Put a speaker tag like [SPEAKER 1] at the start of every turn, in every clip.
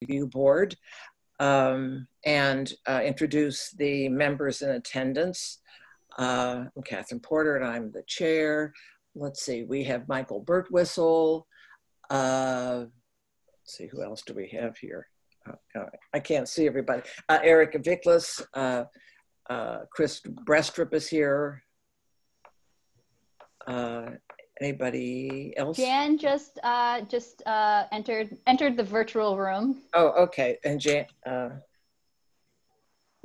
[SPEAKER 1] Review Board um, and uh, introduce the members in attendance. Uh, I'm Catherine Porter and I'm the chair. Let's see, we have Michael Birtwistle. Uh, let's see, who else do we have here? Uh, I can't see everybody. Uh, Erica Viklas, uh, uh, Chris Brestrup is here. Anybody else?
[SPEAKER 2] Jan just uh, just uh, entered entered the virtual room.
[SPEAKER 1] Oh, okay. And Jan. Uh,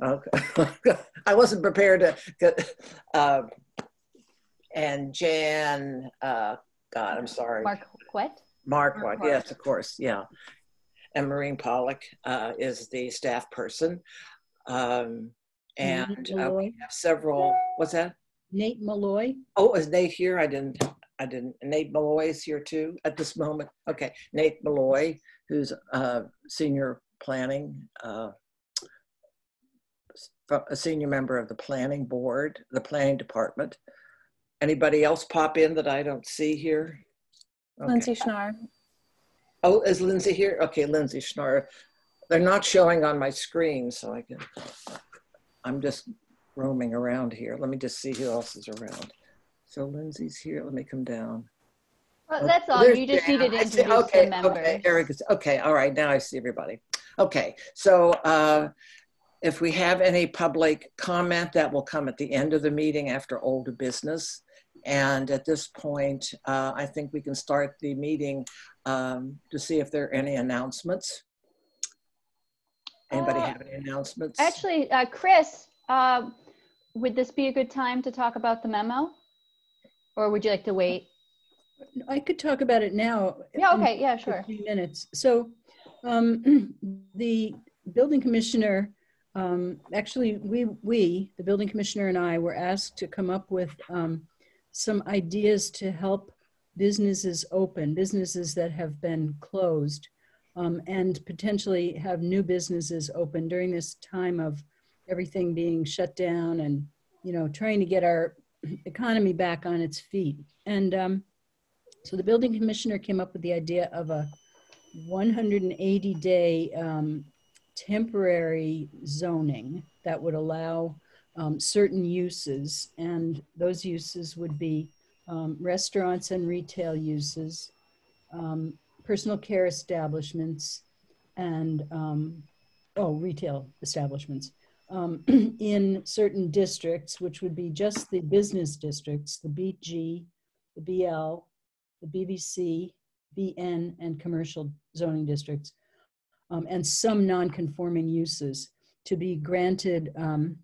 [SPEAKER 1] okay. I wasn't prepared to get. Uh, and Jan. Uh, God, I'm sorry.
[SPEAKER 2] Mark Quet.
[SPEAKER 1] Marquit. Yes, of course. Yeah. And Maureen Pollock uh, is the staff person. Um, and uh, we have several. What's that?
[SPEAKER 3] Nate Malloy.
[SPEAKER 1] Oh, is Nate here? I didn't. I didn't. Nate Malloy is here too at this moment. Okay, Nate Malloy, who's uh, senior planning, uh, a senior member of the planning board, the planning department. Anybody else pop in that I don't see here?
[SPEAKER 4] Okay. Lindsay Schnarr.
[SPEAKER 1] Oh, is Lindsay here? Okay, Lindsay Schnarr. They're not showing on my screen, so I can. I'm just roaming around here. Let me just see who else is around. So Lindsay's here. Let me come down.
[SPEAKER 2] Well, that's all. You just Dan. needed to introduce
[SPEAKER 1] okay,
[SPEAKER 2] the members.
[SPEAKER 1] Okay, Eric is, okay, all right. Now I see everybody. Okay, so uh, if we have any public comment, that will come at the end of the meeting after older business. And at this point, uh, I think we can start the meeting um, to see if there are any announcements. Anybody uh, have any announcements?
[SPEAKER 2] Actually, uh, Chris, uh, would this be a good time to talk about the memo? Or would you like to wait?
[SPEAKER 3] I could talk about it now.
[SPEAKER 2] Yeah, okay, yeah, sure.
[SPEAKER 3] A few minutes. So um, the building commissioner, um, actually we, we, the building commissioner and I were asked to come up with um, some ideas to help businesses open, businesses that have been closed, um, and potentially have new businesses open during this time of everything being shut down and you know trying to get our economy back on its feet. And um, so the building commissioner came up with the idea of a 180 day um, temporary zoning that would allow um, certain uses, and those uses would be um, restaurants and retail uses, um, personal care establishments, and um, oh, retail establishments, um, in certain districts, which would be just the business districts, the BG, the BL, the BBC, BN, and commercial zoning districts, um, and some non-conforming uses to be granted um,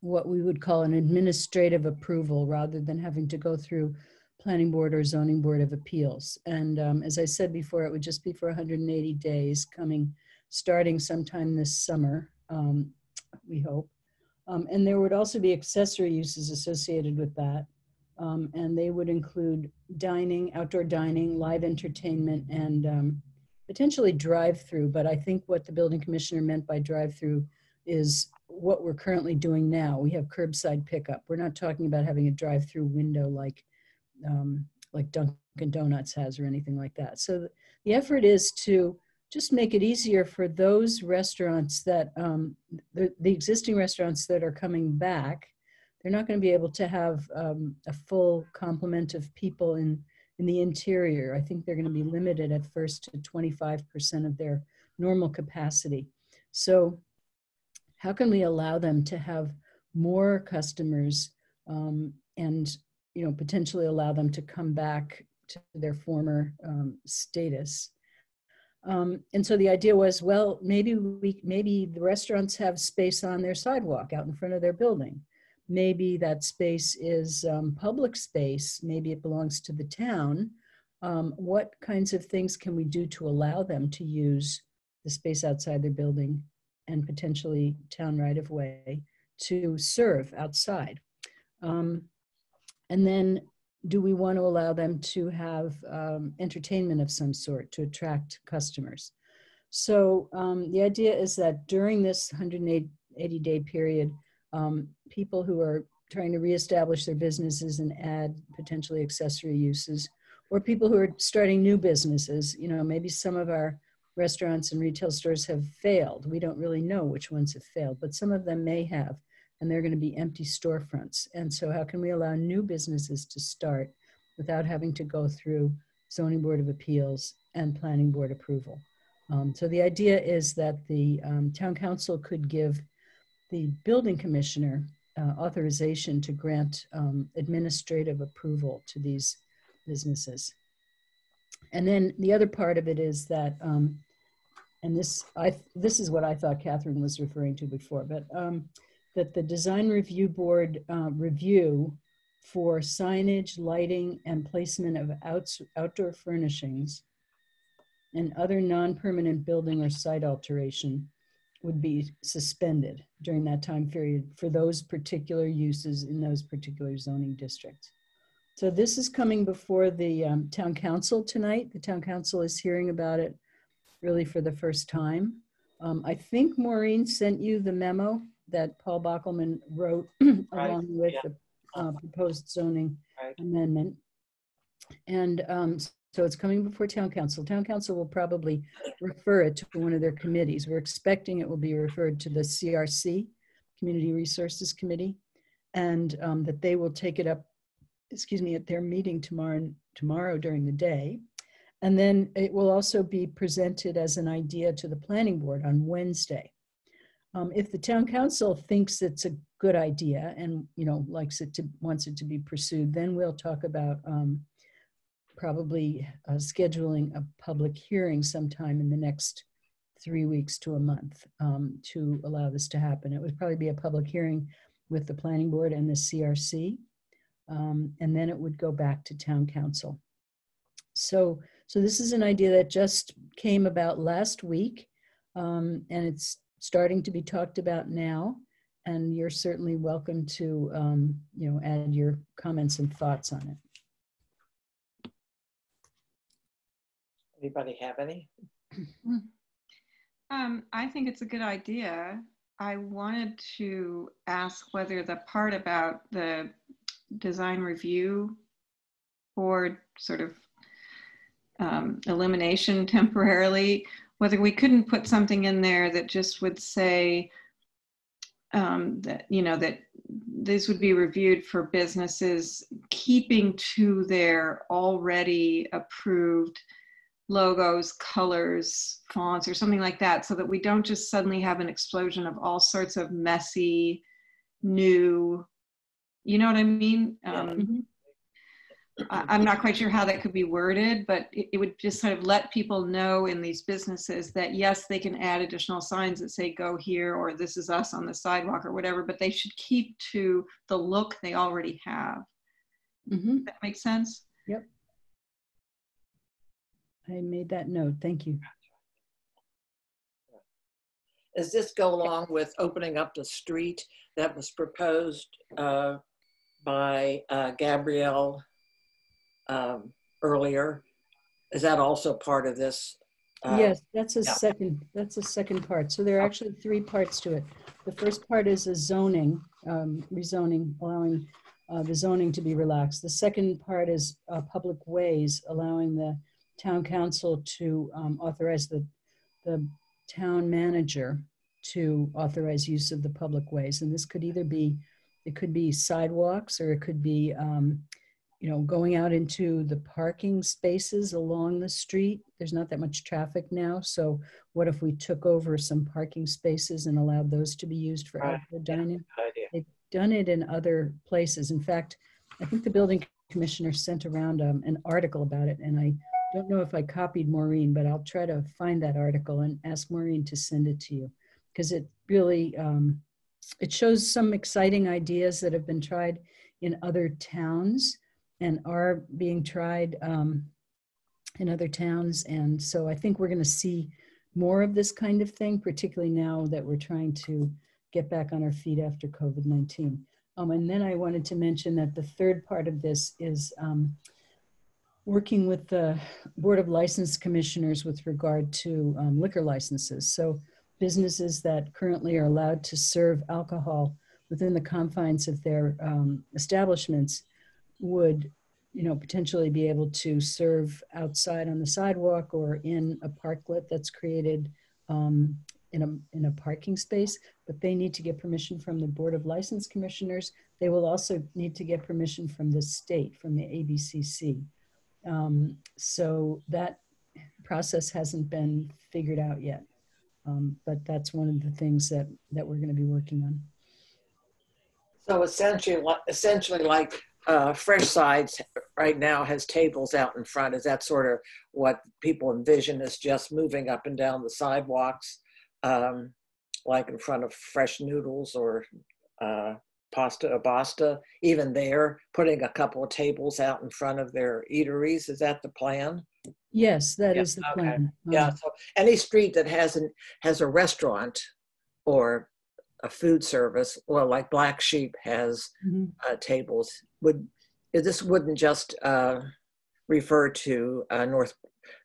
[SPEAKER 3] what we would call an administrative approval rather than having to go through planning board or zoning board of appeals. And um, as I said before, it would just be for 180 days coming, starting sometime this summer. Um, we hope. Um, and there would also be accessory uses associated with that. Um, and they would include dining, outdoor dining, live entertainment, and um, potentially drive-through. But I think what the building commissioner meant by drive-through is what we're currently doing now. We have curbside pickup. We're not talking about having a drive-through window like um, like Dunkin' Donuts has or anything like that. So the effort is to just make it easier for those restaurants that um, the, the, existing restaurants that are coming back they're not going to be able to have um, a full complement of people in in the interior. I think they're going to be limited at first to 25% of their normal capacity. So how can we allow them to have more customers um, and you know potentially allow them to come back to their former um, status um, and so the idea was, well, maybe we, maybe the restaurants have space on their sidewalk out in front of their building. Maybe that space is um, public space. Maybe it belongs to the town. Um, what kinds of things can we do to allow them to use the space outside their building and potentially town right of way to serve outside? Um, and then do we want to allow them to have um, entertainment of some sort to attract customers? So um, the idea is that during this 180 day period, um, people who are trying to reestablish their businesses and add potentially accessory uses, or people who are starting new businesses, you know, maybe some of our restaurants and retail stores have failed. We don't really know which ones have failed, but some of them may have, and they're going to be empty storefronts. And so, how can we allow new businesses to start without having to go through zoning board of appeals and planning board approval? Um, so the idea is that the um, town council could give the building commissioner uh, authorization to grant um, administrative approval to these businesses. And then the other part of it is that, um, and this I this is what I thought Catherine was referring to before, but um, that the design review board uh, review for signage, lighting, and placement of outs, outdoor furnishings and other non-permanent building or site alteration would be suspended during that time period for those particular uses in those particular zoning districts. So this is coming before the um, town council tonight. The town council is hearing about it really for the first time. Um, I think Maureen sent you the memo that Paul Bockelman wrote
[SPEAKER 1] Right,
[SPEAKER 3] along with
[SPEAKER 1] yeah.
[SPEAKER 3] the uh, proposed zoning
[SPEAKER 1] Right.
[SPEAKER 3] amendment. And um, so it's coming before town council. Town council will probably refer it to one of their committees. We're expecting it will be referred to the CRC, Community Resources Committee, and um, that they will take it up, excuse me, at their meeting tomorrow, tomorrow during the day. And then it will also be presented as an idea to the planning board on Wednesday. Um, if the town council thinks it's a good idea and, you know, likes it to, wants it to be pursued, then we'll talk about um, probably uh, scheduling a public hearing sometime in the next three weeks to a month um, to allow this to happen. It would probably be a public hearing with the planning board and the CRC. um, and then it would go back to town council. So, so this is an idea that just came about last week, um, and it's starting to be talked about now. And you're certainly welcome to, um, you know, add your comments and thoughts on it.
[SPEAKER 1] Anybody have any?
[SPEAKER 5] Um, I think it's a good idea. I wanted to ask whether the part about the design review board sort of um, elimination temporarily, whether we couldn't put something in there that just would say um, that, you know, that this would be reviewed for businesses keeping to their already approved logos, colors, fonts, or something like that, so that we don't just suddenly have an explosion of all sorts of messy, new, you know what I mean? Um, I, I'm not quite sure how that could be worded, but it, it would just sort of let people know in these businesses that yes, they can add additional signs that say go here or this is us on the sidewalk or whatever, but they should keep to the look they already have.
[SPEAKER 3] Mhm.
[SPEAKER 5] That makes sense? Yep.
[SPEAKER 3] I made that note. Thank you.
[SPEAKER 1] Does this go along with opening up the street that was proposed uh, by uh, Gabrielle um, earlier? Is that also part of this? uh,
[SPEAKER 3] Yes, that's a
[SPEAKER 1] yeah.
[SPEAKER 3] second, that's a second part. So there are actually three parts to it. The first part is a zoning, um, rezoning, allowing uh, the zoning to be relaxed. The second part is uh, public ways, allowing the town council to um, authorize the, the town manager to authorize use of the public ways. And this could either be, it could be sidewalks or it could be, um, you know, going out into the parking spaces along the street. There's not that much traffic now. So what if we took over some parking spaces and allowed those to be used for
[SPEAKER 1] Right.
[SPEAKER 3] outdoor dining?
[SPEAKER 1] Good idea.
[SPEAKER 3] They've done it in other places. In fact, I think the building commissioner sent around um, an article about it, and I don't know if I copied Maureen, but I'll try to find that article and ask Maureen to send it to you because it really um, it shows some exciting ideas that have been tried in other towns and are being tried um, in other towns. And so I think we're going to see more of this kind of thing, particularly now that we're trying to get back on our feet after COVID 19. Um, and then I wanted to mention that the third part of this is um, working with the Board of License Commissioners with regard to um, liquor licenses. So businesses that currently are allowed to serve alcohol within the confines of their um, establishments would you know, potentially be able to serve outside on the sidewalk or in a parklet that's created um, in a, in a parking space, but they need to get permission from the Board of License Commissioners. They will also need to get permission from the state, from the ABCC. Um, so that process hasn't been figured out yet. Um, but that's one of the things that, that we're going to be working on.
[SPEAKER 1] So essentially, essentially like uh, Fresh Sides right now has tables out in front. Is that sort of what people envision as just moving up and down the sidewalks, um, like in front of Fresh Noodles or uh, Pasta a Basta? Even there, putting a couple of tables out in front of their eateries. Is that the plan?
[SPEAKER 3] Yes, that
[SPEAKER 1] Yeah,
[SPEAKER 3] is the
[SPEAKER 1] okay.
[SPEAKER 3] plan.
[SPEAKER 1] Yeah.
[SPEAKER 3] Um,
[SPEAKER 1] So any street that hasn't has a restaurant or a food service, well, like Black Sheep has
[SPEAKER 3] mhm.
[SPEAKER 1] uh, tables would this wouldn't just uh, refer to uh, North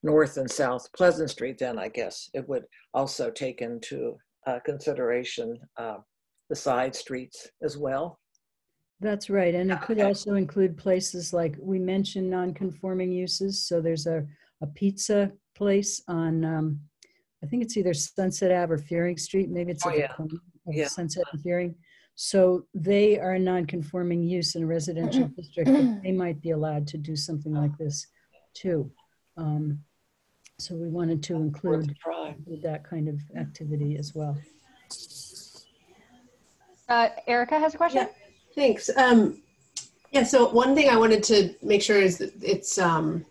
[SPEAKER 1] North and South Pleasant Street. Then I guess it would also take into uh, consideration uh, the side streets as well.
[SPEAKER 3] That's right. And it could also include places like we mentioned non-conforming uses. So there's a, a pizza place on, um, I think it's either Sunset Ave or Fearing Street. Maybe it's
[SPEAKER 1] Oh, yeah. Yeah.
[SPEAKER 3] Sunset and Fearing. So they are a non-conforming use in a residential district. but They might be allowed to do something like this too. Um, so we wanted to include that kind of activity as well.
[SPEAKER 2] Uh, Erica has a question?
[SPEAKER 4] Thanks. Um, yeah, so one thing I wanted to make sure is that it's um,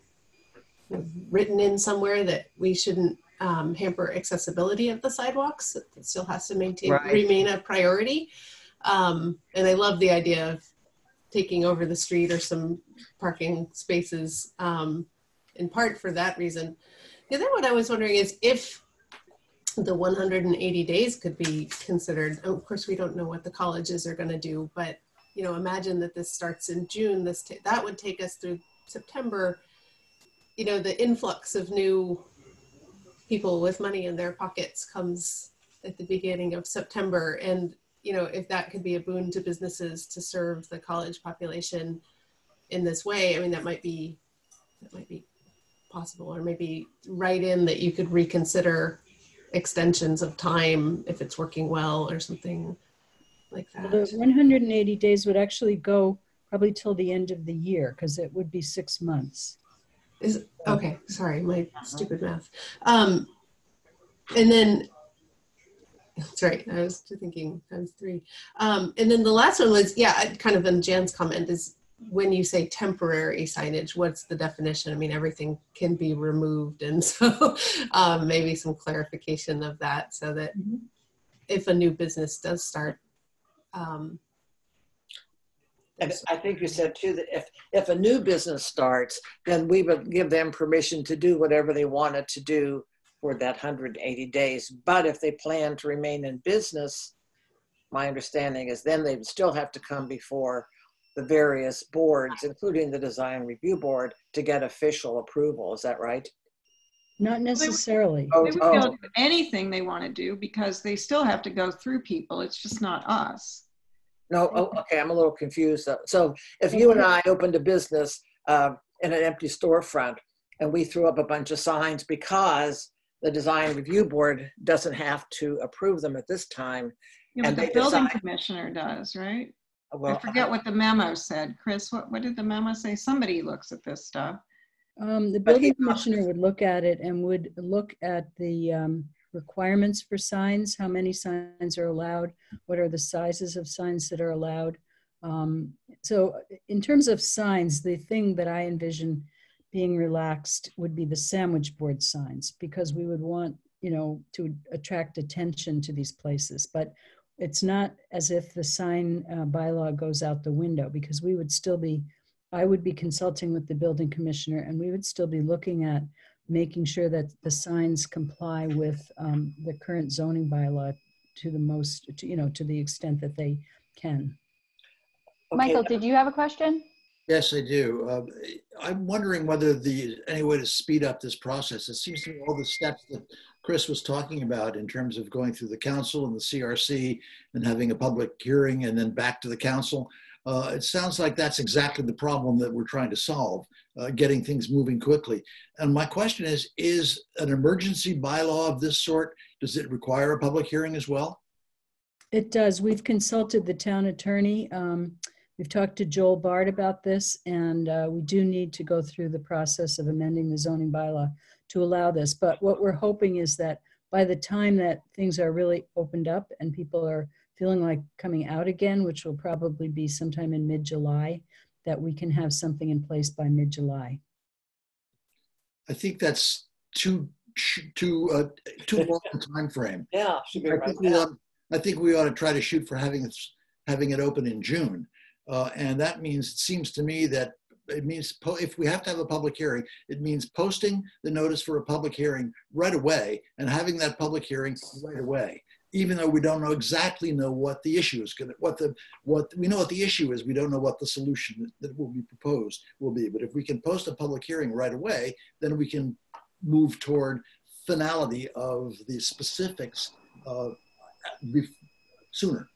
[SPEAKER 4] written in somewhere that we shouldn't um, hamper accessibility of the sidewalks. It still has to maintain
[SPEAKER 1] Right.
[SPEAKER 4] remain a priority. Um, and I love the idea of taking over the street or some parking spaces um, in part for that reason. The other one I was wondering is if the 180 days could be considered. Of course, we don't know what the colleges are going to do, but you know, imagine that this starts in June. This that would take us through September. You know, the influx of new people with money in their pockets comes at the beginning of September, and you know, if that could be a boon to businesses to serve the college population in this way, I mean, that might be that might be possible, or maybe write in that you could reconsider extensions of time if it's working well or something like
[SPEAKER 3] Well,
[SPEAKER 4] that.
[SPEAKER 3] The 180 days would actually go probably till the end of the year because it would be six months.
[SPEAKER 4] Is okay. Sorry, my stupid math. Um, and then that's right. I was thinking times three. Um, and then the last one was yeah, kind of in Jan's comment is when you say temporary signage, what's the definition? I mean, everything can be removed, and so um, maybe some clarification of that, so that
[SPEAKER 3] Mhm.
[SPEAKER 4] if a new business does start. Um,
[SPEAKER 1] And I think you said too that if if a new business starts, then we would give them permission to do whatever they wanted to do for that 180 days. But if they plan to remain in business, my understanding is then they would still have to come before the various boards, including the design review board, to get official approval. Is that right?
[SPEAKER 3] Not necessarily.
[SPEAKER 1] Oh,
[SPEAKER 5] They would be able to do anything they want to do because they still have to go through people. It's just not us.
[SPEAKER 1] No, oh, okay, I'm a little confused. So- So if you and I opened a business uh, in an empty storefront and we threw up a bunch of signs because the design review board doesn't have to approve them at this time.
[SPEAKER 5] You know,
[SPEAKER 1] And
[SPEAKER 5] the building
[SPEAKER 1] decide-
[SPEAKER 5] commissioner does, right? I
[SPEAKER 1] Well,
[SPEAKER 5] forget what the memo said. Chris, what, what did the memo say? Somebody looks at this stuff.
[SPEAKER 3] Um, the building commissioner would look at it and would look at the um, requirements for signs, how many signs are allowed, what are the sizes of signs that are allowed. Um, so in terms of signs, the thing that I envision being relaxed would be the sandwich board signs because we would want, you know, to attract attention to these places. But it's not as if the sign uh, bylaw goes out the window because we would still be I would be consulting with the building commissioner and we would still be looking at making sure that the signs comply with um, the current zoning bylaw to the most, to, you know, to the extent that they can.
[SPEAKER 1] okay,
[SPEAKER 2] Michael, did you have a question?
[SPEAKER 6] Yes, I do. Uh, I'm wondering whether the, any way to speed up this process. It seems to me all the steps that Chris was talking about in terms of going through the council and the CRC and having a public hearing and then back to the council. Uh, it sounds like that's exactly the problem that we're trying to solve, uh, getting things moving quickly. And my question is, is an emergency bylaw of this sort, does it require a public hearing as well?
[SPEAKER 3] It does. We've consulted the town attorney. Um, we've talked to Joel Bard about this, and uh, we do need to go through the process of amending the zoning bylaw to allow this. But what we're hoping is that by the time that things are really opened up and people are feeling like coming out again, which will probably be sometime in mid-July, that we can have something in place by mid-July.
[SPEAKER 6] I think that's too too uh, too long a time frame.
[SPEAKER 1] Yeah, should be
[SPEAKER 6] I
[SPEAKER 1] right
[SPEAKER 6] think, we
[SPEAKER 1] now.
[SPEAKER 6] ought, I think we ought to try to shoot for having it having it open in June, uh, and that means it seems to me that it means if we have to have a public hearing, it means posting the notice for a public hearing right away and having that public hearing right away. Even though we don't know exactly know what the issue is going what the what we know what the issue is, we don't know what the solution that will be proposed will be. But if we can post a public hearing right away, then we can move toward finality of the specifics uh, sooner.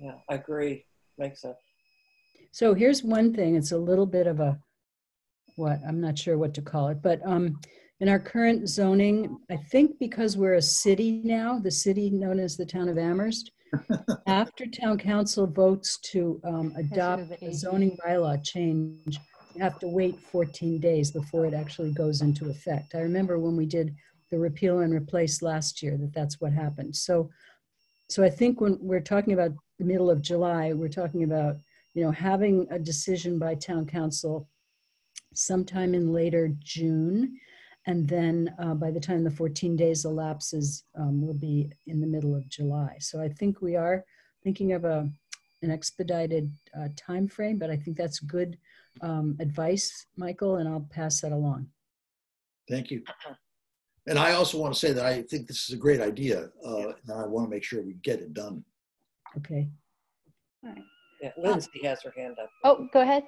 [SPEAKER 1] Yeah, I agree. Makes sense.
[SPEAKER 3] So here's one thing, it's a little bit of a, what, I'm not sure what to call it, but um, in our current zoning, I think because we're a city now, the city known as the town of Amherst, after town council votes to um, adopt
[SPEAKER 2] the
[SPEAKER 3] a zoning bylaw change, you have to wait 14 days before it actually goes into effect. I remember when we did the repeal and replace last year, that that's what happened. So, so I think when we're talking about the middle of July, we're talking about you know, having a decision by town council sometime in later June. And then uh, by the time the 14 days elapses, um, we'll be in the middle of July. So I think we are thinking of a, an expedited uh, time frame, but I think that's good um, advice, Michael, and I'll pass that along.
[SPEAKER 6] Thank you. And I also want to say that I think this is a great idea, uh, and I want to make sure we get it done.
[SPEAKER 3] Okay.
[SPEAKER 1] Yeah, Lindsay has her hand up.
[SPEAKER 2] Oh, go ahead.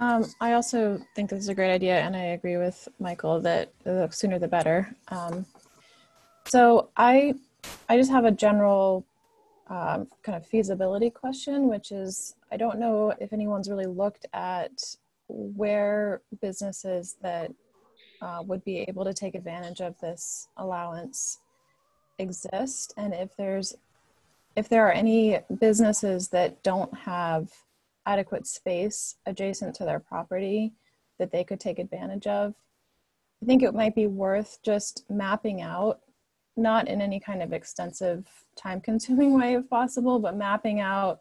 [SPEAKER 7] Um, I also think this is a great idea, and I agree with Michael that the sooner the better. Um, so I, I just have a general um, kind of feasibility question, which is I don't know if anyone's really looked at where businesses that uh, would be able to take advantage of this allowance exist, and if there's if there are any businesses that don't have adequate space adjacent to their property that they could take advantage of. I think it might be worth just mapping out, not in any kind of extensive, time consuming way if possible, but mapping out,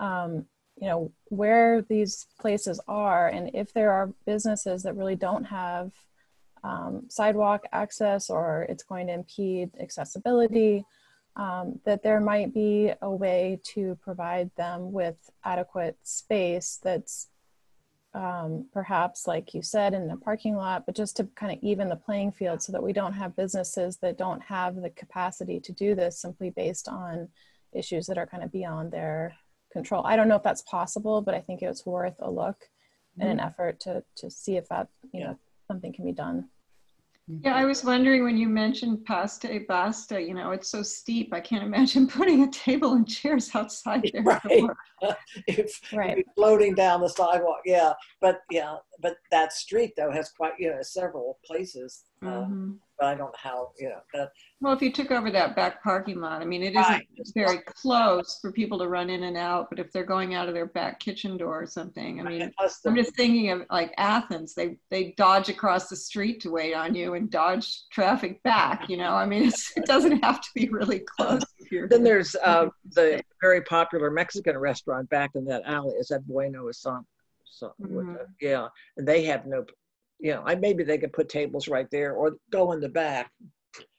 [SPEAKER 7] um, you know, where these places are and if there are businesses that really don't have um, sidewalk access or it's going to impede accessibility um, that there might be a way to provide them with adequate space that's um, perhaps, like you said, in the parking lot, but just to kind of even the playing field so that we don't have businesses that don't have the capacity to do this simply based on issues that are kind of beyond their control. I don't know if that's possible, but I think it's worth a look and an effort to, to see if that, you know, something can be done.
[SPEAKER 5] Yeah, I was wondering when you mentioned pasta e basta, you know, it's so steep. I can't imagine putting a table and chairs outside there.
[SPEAKER 1] Right. if
[SPEAKER 7] Right.
[SPEAKER 1] you're floating down the sidewalk, yeah. But yeah, but that street though has quite you know several places. Uh,
[SPEAKER 5] Mhm.
[SPEAKER 1] But I don't know how you know that.
[SPEAKER 5] Well, if you took over that back parking lot, I mean, it isn't
[SPEAKER 1] Right.
[SPEAKER 5] very close for people to run in and out, but if they're going out of their back kitchen door or something, I mean,
[SPEAKER 1] plus the,
[SPEAKER 5] I'm just thinking of like Athens, they, they dodge across the street to wait on you and dodge traffic back, you know, I mean, it's, it doesn't have to be really close. if you're-
[SPEAKER 1] then there's uh, the very popular Mexican restaurant back in that alley. Is that Bueno San? So,
[SPEAKER 5] Mhm.
[SPEAKER 1] yeah, and they have no, you know, I maybe they could put tables right there or go in the back.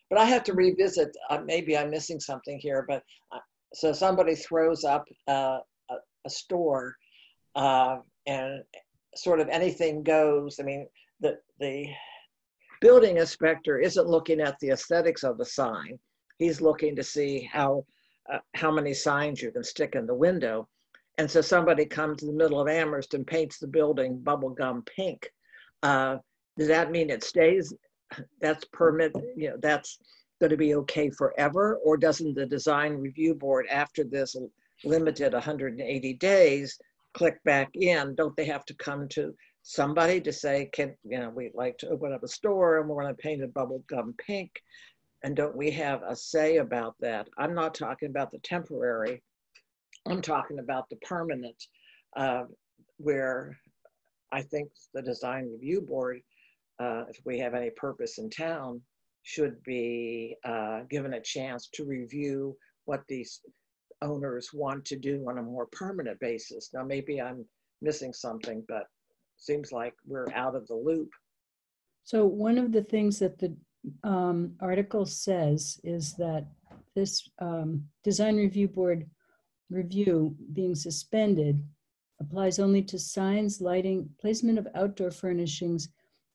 [SPEAKER 1] But I have to revisit. Uh, maybe I'm missing something here. But uh, so somebody throws up uh, a, a store, uh, and sort of anything goes. I mean, the the building inspector isn't looking at the aesthetics of the sign. He's looking to see how uh, how many signs you can stick in the window. And so somebody comes in the middle of Amherst and paints the building bubblegum pink. Uh, does that mean it stays? That's permit, you know, that's going to be okay forever? Or doesn't the design review board after this limited 180 days, click back in, don't they have to come to somebody to say, can, you know, we'd like to open up a store and we're gonna paint it bubble gum pink? And don't we have a say about that? I'm not talking about the temporary. I'm talking about the permanent, uh, where I think the design review board, uh, if we have any purpose in town, should be uh, given a chance to review what these owners want to do on a more permanent basis. Now, maybe I'm missing something, but seems like we're out of the loop.
[SPEAKER 3] So one of the things that the um, article says is that this um, design review board review being suspended applies only to signs, lighting, placement of outdoor furnishings,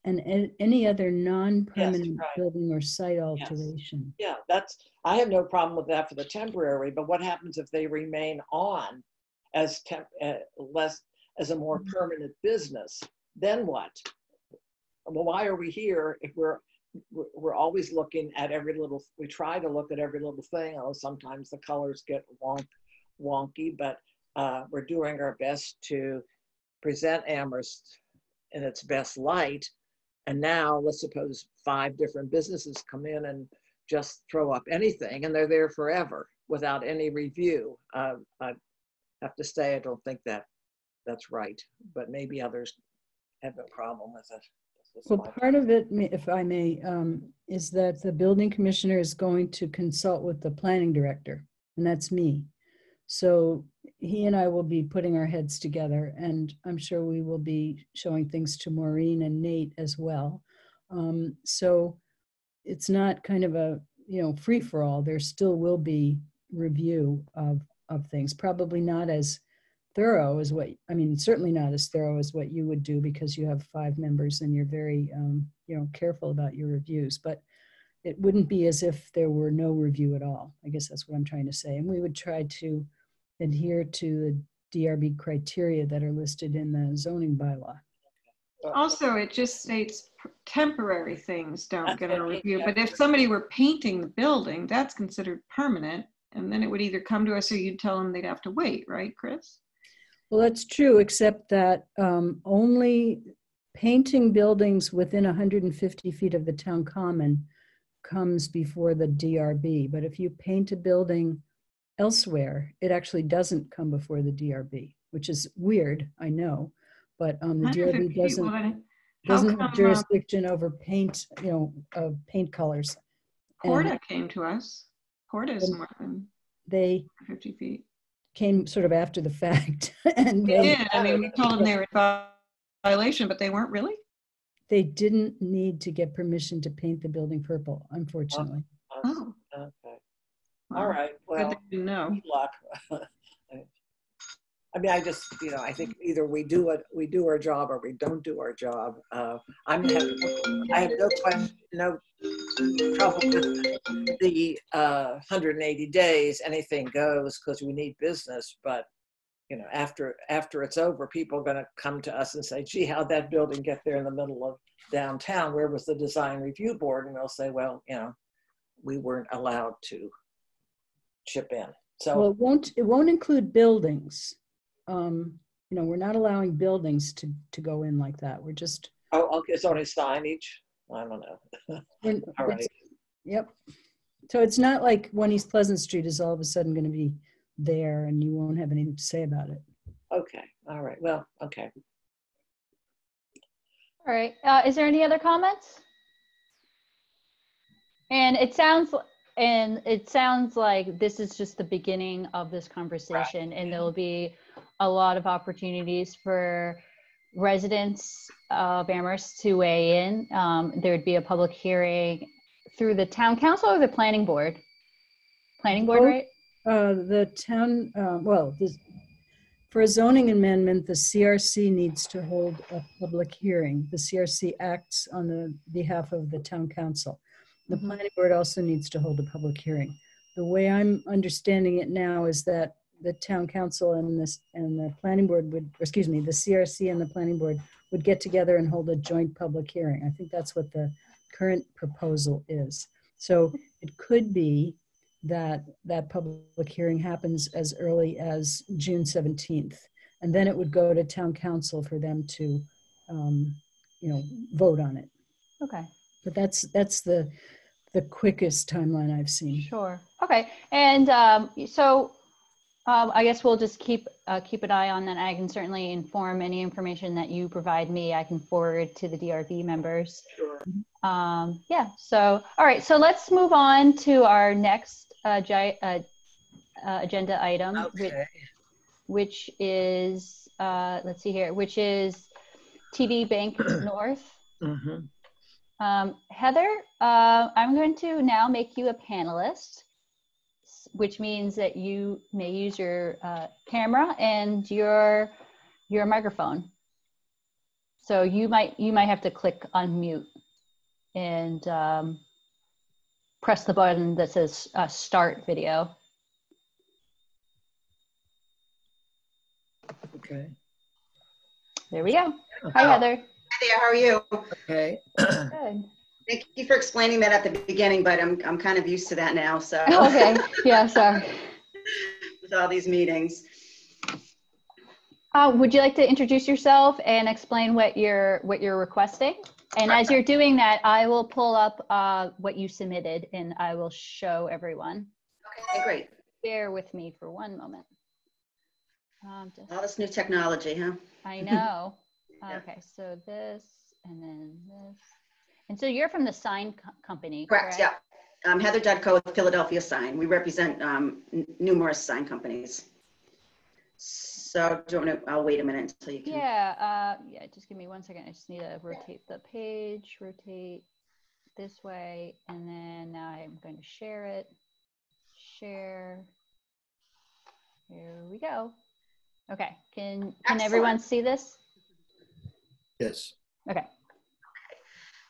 [SPEAKER 3] and a- any other non-permanent
[SPEAKER 1] right.
[SPEAKER 3] building or site alteration.
[SPEAKER 1] Yeah, that's, I have no problem with that for the temporary, but what happens if they remain on as temp, uh, less, as a more permanent business? Then what? Well, why are we here if we're, we're- we're always looking at every little, we try to look at every little thing, although sometimes the colors get wonk, wonky, but uh, we're doing our best to present Amherst in its best light. And now let's suppose five different businesses come in and just throw up anything and they're there forever without any review. Uh, I have to say, I don't think that that's right, but maybe others have a problem with it.
[SPEAKER 3] Well, part of it, if I may, um, is that the building commissioner is going to consult with the planning director, and that's me. So he and I will be putting our heads together, and I'm sure we will be showing things to Maureen and Nate as well. Um, So it's not kind of a, you know, free-for-all. There still will be review of, of things, probably not as thorough as what, I mean, certainly not as thorough as what you would do because you have five members and you're very, um, you know, careful about your reviews. But it wouldn't be as if there were no review at all. I guess that's what I'm trying to say. And we would try to adhere to the DRB criteria that are listed in the zoning bylaw.
[SPEAKER 5] Also, it just states p- temporary things don't get
[SPEAKER 1] what
[SPEAKER 5] a
[SPEAKER 1] I mean,
[SPEAKER 5] review. But if somebody were painting the building, that's considered permanent. And then it would either come to us or you'd tell them they'd have to wait, right, Chris?
[SPEAKER 3] Well, that's true, except that um, only painting buildings within 150 feet of the town common comes before the DRB. But if you paint a building elsewhere, it actually doesn't come before the DRB, which is weird, I know. But um, the DRB doesn't, doesn't
[SPEAKER 5] come, uh,
[SPEAKER 3] have jurisdiction over paint, you know, uh, paint colors. And
[SPEAKER 5] Porta came to us. Porta is more than
[SPEAKER 3] They
[SPEAKER 5] 50 feet.
[SPEAKER 3] came sort of after the fact. and
[SPEAKER 5] They
[SPEAKER 3] they-
[SPEAKER 5] did. I mean, we told them they were in violation, but they weren't really.
[SPEAKER 3] They didn't need to get permission to paint the building purple, unfortunately.
[SPEAKER 5] Oh,
[SPEAKER 1] all right, well.
[SPEAKER 5] they didn't know.
[SPEAKER 1] good luck. I mean, I just, you know, I think either we do it, we do our job or we don't do our job. Uh, I'm, I have no question, no trouble with the uh, 180 days, anything goes because we need business. But, you know, after, after it's over, people are going to come to us and say, gee, how'd that building get there in the middle of downtown? Where was the design review board? And we'll say, well, you know, we weren't allowed to chip in. So.
[SPEAKER 3] Well, it won't, it won't include buildings. Um, You know, we're not allowing buildings to, to go in like that. We're just,
[SPEAKER 1] Oh, okay, it's only signage? I don't know.
[SPEAKER 3] we're-
[SPEAKER 1] All right.
[SPEAKER 3] Yep. So it's not like One East Pleasant Street is all of a sudden going to be there and you won't have anything to say about it.
[SPEAKER 1] Okay, all right, well, okay.
[SPEAKER 2] All right. Uh, is there any other comments? And it sounds and it sounds like this is just the beginning of this conversation, and there will be a lot of opportunities for residents of Amherst to weigh in. Um, there would be a public hearing through the town council or the planning board. Planning board,
[SPEAKER 3] Both.
[SPEAKER 2] right?
[SPEAKER 3] Uh, The town, uh, well, this- for a zoning amendment, the CRC needs to hold a public hearing. The CRC acts on the behalf of the town council. The
[SPEAKER 2] Mhm.
[SPEAKER 3] planning board also needs to hold a public hearing. The way I'm understanding it now is that the town council and this, and the planning board would, or excuse me, the CRC and the planning board would get together and hold a joint public hearing. I think that's what the current proposal is. So it could be that that public hearing happens as early as June 17th. And then it would go to town council for them to, um, you know, vote on it.
[SPEAKER 2] Okay,
[SPEAKER 3] But that's, that's the, the quickest timeline I've seen.
[SPEAKER 2] sure. Okay, and um, so um, I guess we'll just keep uh, keep an eye on that. I can certainly inform any information that you provide me. I can forward to the DRB members.
[SPEAKER 1] Sure.
[SPEAKER 2] Um, yeah. So all right. So let's move on to our next uh, gi- uh, uh, agenda item, which,
[SPEAKER 1] Okay.
[SPEAKER 2] which is uh, let's see here, which is TD Bank North.
[SPEAKER 1] Mhm.
[SPEAKER 2] Um, Heather, uh, I'm going to now make you a panelist, which means that you may use your uh, camera and your your microphone. So you might you might have to click unmute and um, press the button that says uh, start video.
[SPEAKER 1] Okay.
[SPEAKER 2] There we go. Hi, Heather.
[SPEAKER 8] Hi there, how are you?
[SPEAKER 1] Okay.
[SPEAKER 2] Good.
[SPEAKER 8] Thank you for explaining that at the beginning, but I'm, I'm kind of used to that now, so.
[SPEAKER 2] Okay. Yeah. Sorry.
[SPEAKER 8] With all these meetings.
[SPEAKER 2] Uh, would you like to introduce yourself and explain what you're what you're requesting? And as you're doing that, I will pull up uh, what you submitted and I will show everyone.
[SPEAKER 8] Okay, great.
[SPEAKER 2] Bear with me for one moment. Um, just-
[SPEAKER 8] All this new technology, huh?
[SPEAKER 2] I know.
[SPEAKER 8] Yeah.
[SPEAKER 2] Okay, so this and then this. And so you're from the sign co- company,
[SPEAKER 8] Correct,
[SPEAKER 2] correct?
[SPEAKER 8] yeah. Um, Heather Dudko with Philadelphia Sign. We represent um, n- numerous sign companies. So do you want to, I'll wait a minute until you can.
[SPEAKER 2] Yeah, uh, yeah, just give me one second. I just need to rotate the page, rotate this way, and then now I'm going to share it. Share. Here we go. Okay, can, can everyone see this?
[SPEAKER 6] Yes.
[SPEAKER 2] Okay,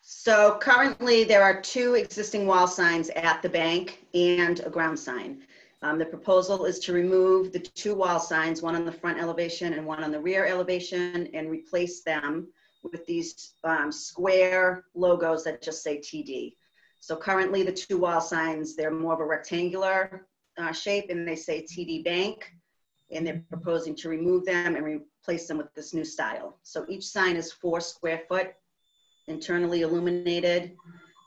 [SPEAKER 8] So currently, there are two existing wall signs at the bank and a ground sign. Um, The proposal is to remove the two wall signs, one on the front elevation and one on the rear elevation, and replace them with these um, square logos that just say TD. So currently, the two wall signs, they're more of a rectangular uh, shape, and they say TD Bank. And they're proposing to remove them and replace them with this new style. So each sign is four square foot internally illuminated.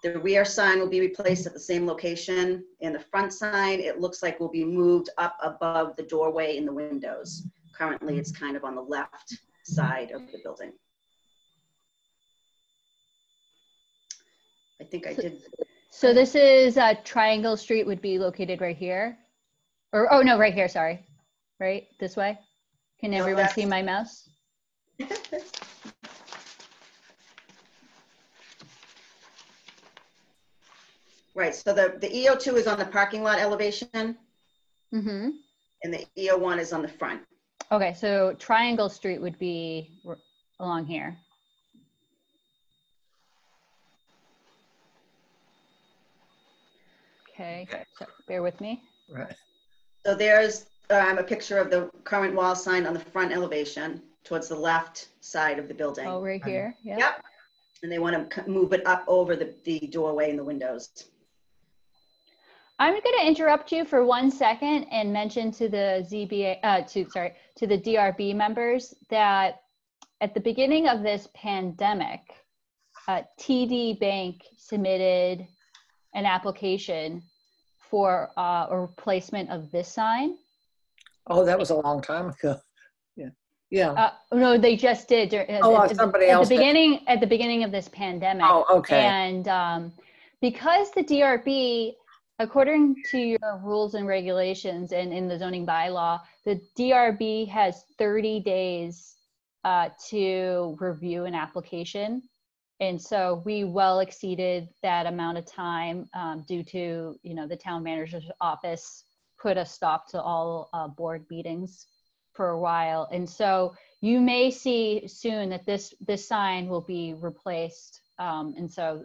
[SPEAKER 8] The rear sign will be replaced at the same location, and the front sign, it looks like will be moved up above the doorway in the windows. Currently, it's kind of on the left side of the building. I think I did,
[SPEAKER 2] so this is uh, Triangle Street would be located right here? Or, oh, no, right here, sorry. Right, this way? Can
[SPEAKER 8] No,
[SPEAKER 2] everyone see my mouse?
[SPEAKER 8] right, so the, the EO2 is on the parking lot elevation,
[SPEAKER 2] Mm-hmm.
[SPEAKER 8] and the EO1 is on the front.
[SPEAKER 2] Okay, so Triangle Street would be along here. Okay, so bear with me.
[SPEAKER 1] Right.
[SPEAKER 8] So there's um, a picture of the current wall sign on the front elevation towards the left side of the building.
[SPEAKER 2] Oh, right here, yeah.
[SPEAKER 8] Yep. And they want to move it up over the, the doorway and the windows.
[SPEAKER 2] I'm going to interrupt you for one second and mention to the ZBA, uh, to, sorry, to the DRB members that at the beginning of this pandemic, uh, TD Bank submitted an application for uh, a replacement of this sign.
[SPEAKER 1] Oh, that was a long time ago. Yeah. Yeah.
[SPEAKER 2] Uh, no, they just did. at-
[SPEAKER 1] Oh,
[SPEAKER 2] at-
[SPEAKER 1] somebody
[SPEAKER 2] at
[SPEAKER 1] else
[SPEAKER 2] the
[SPEAKER 1] did.
[SPEAKER 2] beginning at the beginning of this pandemic.
[SPEAKER 1] Oh, okay.
[SPEAKER 2] And um, because the DRB, according to your rules and regulations and in the zoning bylaw, the DRB has 30 days uh, to review an application. And so we well exceeded that amount of time um, due to, you know, the town manager's office put a stop to all uh, board meetings for a while. And so you may see soon that this, this sign will be replaced. Um, and so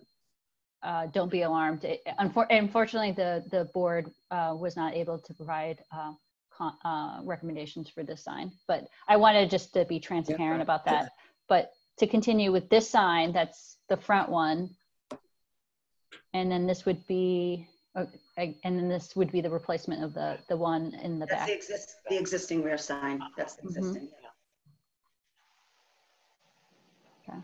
[SPEAKER 2] uh, don't be alarmed. It, unfor- unfortunately, the, the board uh, was not able to provide uh, uh, recommendations for this sign. But I wanted just to be transparent about that. But to continue with this sign, that's the front one. And then this would be, Okay, and then this would be the replacement of the, the one in the
[SPEAKER 8] That's
[SPEAKER 2] back.
[SPEAKER 8] the exist, the existing rear sign. That's the
[SPEAKER 2] Mhm.
[SPEAKER 8] existing.
[SPEAKER 2] Okay.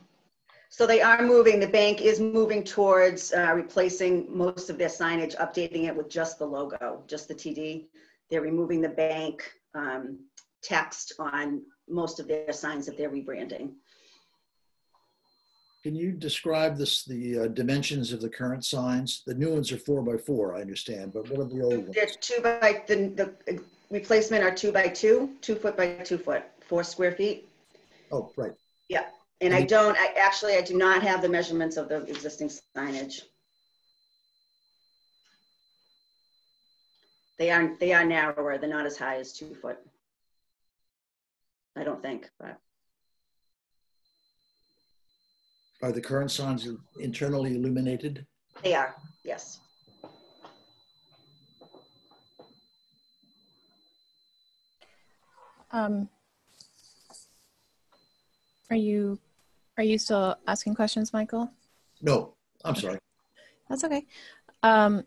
[SPEAKER 8] So they are moving, the bank is moving towards uh, replacing most of their signage, updating it with just the logo, just the TD. They're removing the bank um, text on most of their signs that they're rebranding.
[SPEAKER 6] Can you describe this, the uh, dimensions of the current signs? The new ones are four by four, I understand, but what are the old ones?
[SPEAKER 8] They're two by, the, the replacement are two by two, two foot by two foot, four square feet.
[SPEAKER 6] Oh, right.
[SPEAKER 8] Yeah, and I don't, I actually, I do not have the measurements of the existing signage. They are, they are narrower, they're not as high as two foot. I don't think, but
[SPEAKER 6] Are the current signs internally illuminated?
[SPEAKER 8] they are, yes.
[SPEAKER 7] Um, are you are you still asking questions, Michael?
[SPEAKER 6] No, I'm sorry.
[SPEAKER 7] That's okay. Um,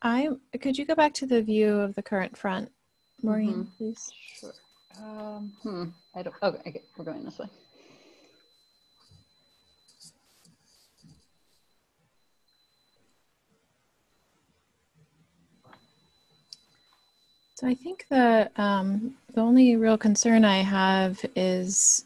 [SPEAKER 7] I could you go back to the view of the current front, Maureen, please?
[SPEAKER 2] Sure. Um, hmm, I don't, okay, okay, we're going this way.
[SPEAKER 7] I think the um, the only real concern I have is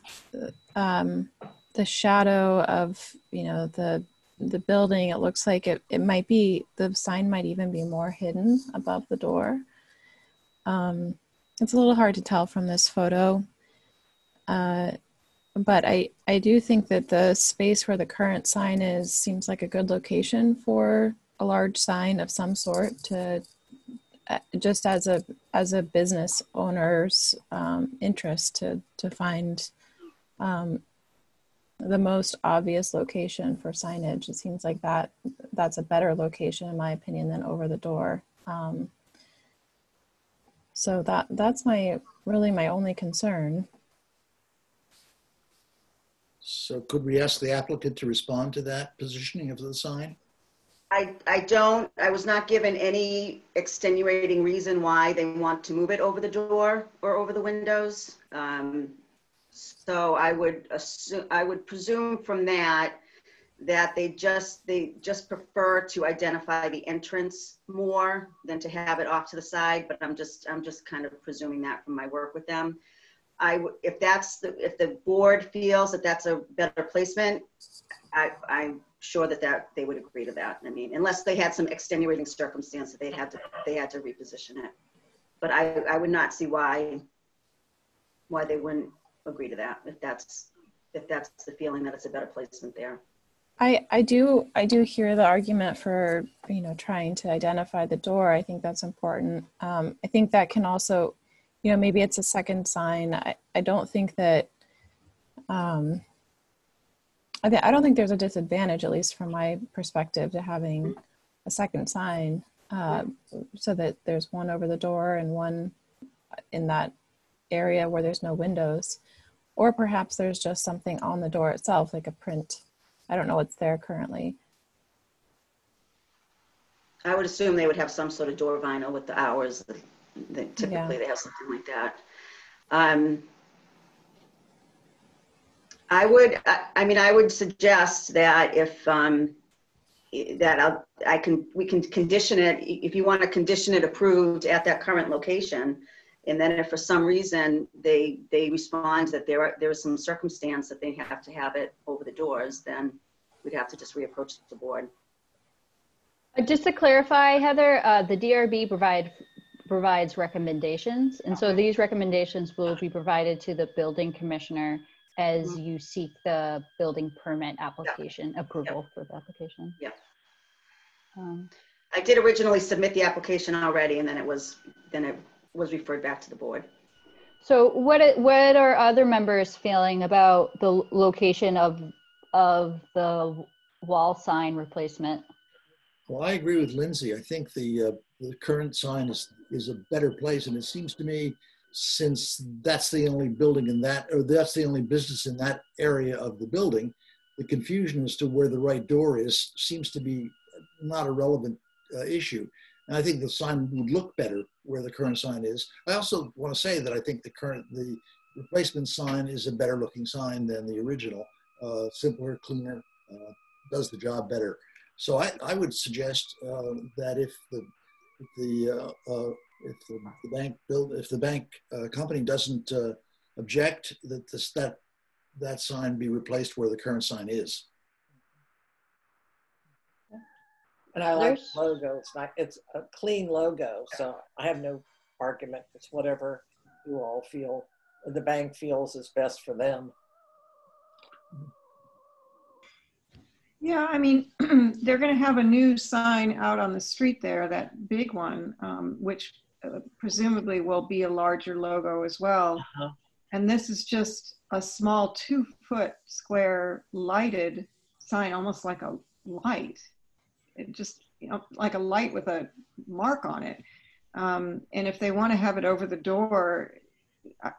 [SPEAKER 7] um, the shadow of you know the the building. It looks like it, it might be the sign might even be more hidden above the door. Um, it's a little hard to tell from this photo, uh, but I I do think that the space where the current sign is seems like a good location for a large sign of some sort to just as a as a business owner's um, interest to to find um, the most obvious location for signage. It seems like that that's a better location, in my opinion, than over the door. Um, so that that's my really my only concern.
[SPEAKER 6] So could we ask the applicant to respond to that positioning of the sign?
[SPEAKER 8] I, I don't, I was not given any extenuating reason why they want to move it over the door or over the windows. Um, So I would assume, I would presume from that, that they just, they just prefer to identify the entrance more than to have it off to the side, but I'm just, I'm just kind of presuming that from my work with them. I, if that's, the if the board feels that that's a better placement, I, I'm sure that that, they would agree to that. I mean, unless they had some extenuating circumstance that they had to, they had to reposition it. But I, I would not see why, why they wouldn't agree to that, if that's, if that's the feeling that it's a better placement there.
[SPEAKER 7] I, I do I do hear the argument for you know trying to identify the door. I think that's important. Um, I think that can also, you know, maybe it's a second sign. I, I don't think that. Um, I, th- I don't think there's a disadvantage, at least from my perspective, to having a second sign, uh, so that there's one over the door and one in that area where there's no windows, or perhaps there's just something on the door itself, like a print I don't know what's there currently.
[SPEAKER 8] I would assume they would have some sort of door vinyl with the hours, that typically they have something like that. Um, I would, I, I mean, I would suggest that if, um, that I'll, I can, we can condition it, if you want to condition it approved at that current location. And then if for some reason they, they respond that there are, there is some circumstance that they have to have it over the doors, then we'd have to just reapproach the board.
[SPEAKER 2] Uh, Just to clarify, Heather, uh, the DRB provide, provides recommendations. And so these recommendations will be provided to the building commissioner as you seek the building permit application, approval for the application.
[SPEAKER 8] Yeah.
[SPEAKER 2] Um,
[SPEAKER 8] I did originally submit the application already, and then it was, then it was referred back to the board.
[SPEAKER 2] So what, what are other members feeling about the location of, of the wall sign replacement?
[SPEAKER 6] Well, I agree with Lindsay. I think the, uh, the current sign is, is a better place. And it seems to me, since that's the only building in that, or that's the only business in that area of the building, the confusion as to where the right door is seems to be not a relevant uh, issue. And I think the sign would look better where the current sign is. I also want to say that I think the current, the replacement sign is a better looking sign than the original. Uh, simpler, cleaner, uh, does the job better. So I, I would suggest uh, that if the if the uh, uh, if the, the bank build if the bank uh, company doesn't uh, object that this that that sign be replaced where the current sign is.
[SPEAKER 1] And I like
[SPEAKER 2] Others?
[SPEAKER 1] the logo. It's not, it's a clean logo, so I have no argument. It's whatever you all feel, the bank feels is best for them.
[SPEAKER 5] Yeah, I mean, they're going to have a new sign out on the street there, that big one, um, which uh, presumably will be a larger logo as well.
[SPEAKER 1] Uh-huh.
[SPEAKER 5] And this is just a small two foot square lighted sign, almost like a light. It just, you know, like a light with a mark on it. Um, and if they want to have it over the door,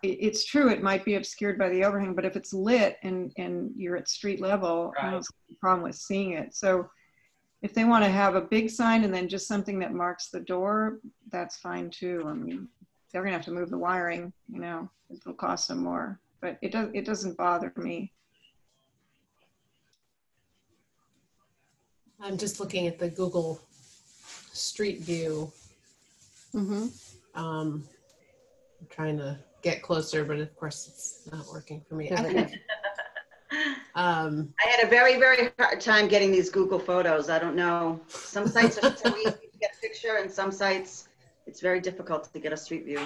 [SPEAKER 5] it's true, it might be obscured by the overhang, but if it's lit and, and you're at street level, I
[SPEAKER 1] Right.
[SPEAKER 5] a problem with seeing it. So if they want to have a big sign and then just something that marks the door, that's fine too. I mean, they're gonna have to move the wiring, you know, it'll cost them more, but it does, it doesn't bother me.
[SPEAKER 4] I'm just looking at the Google Street View.
[SPEAKER 3] Mm-hmm.
[SPEAKER 4] Um, I'm trying to get closer, but of course it's not working for me. I think, um,
[SPEAKER 8] I had a very, very hard time getting these Google photos. I don't know. Some sites are so easy to get a picture and some sites, it's very difficult to get a street view.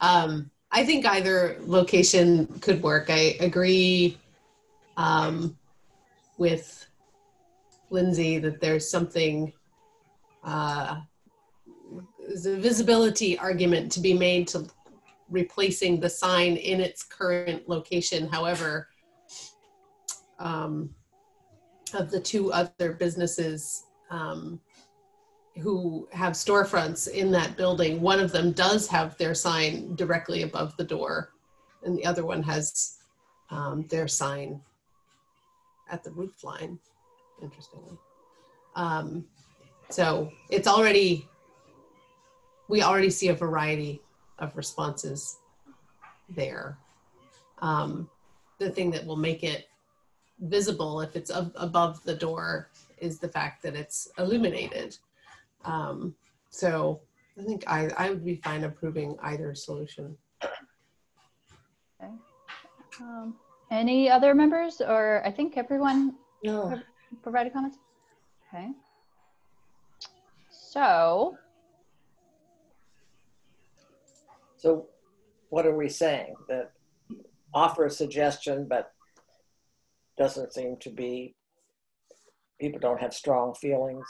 [SPEAKER 4] um, I think either location could work. I agree um, with Lindsay that there's something, uh, there's a visibility argument to be made to replacing the sign in its current location. However, um, of the two other businesses um, who have storefronts in that building, one of them does have their sign directly above the door, and the other one has um, their sign at the roof line, interestingly. Um, so it's already, we already see a variety of responses there. Um, the thing that will make it visible if it's ab- above the door is the fact that it's illuminated. Um, so I think I, I would be fine approving either solution.
[SPEAKER 2] Um, any other members, or I think everyone
[SPEAKER 1] No,
[SPEAKER 2] provided comments? Okay. So,
[SPEAKER 1] so what are we saying? That offer a suggestion, but doesn't seem to be, people don't have strong feelings.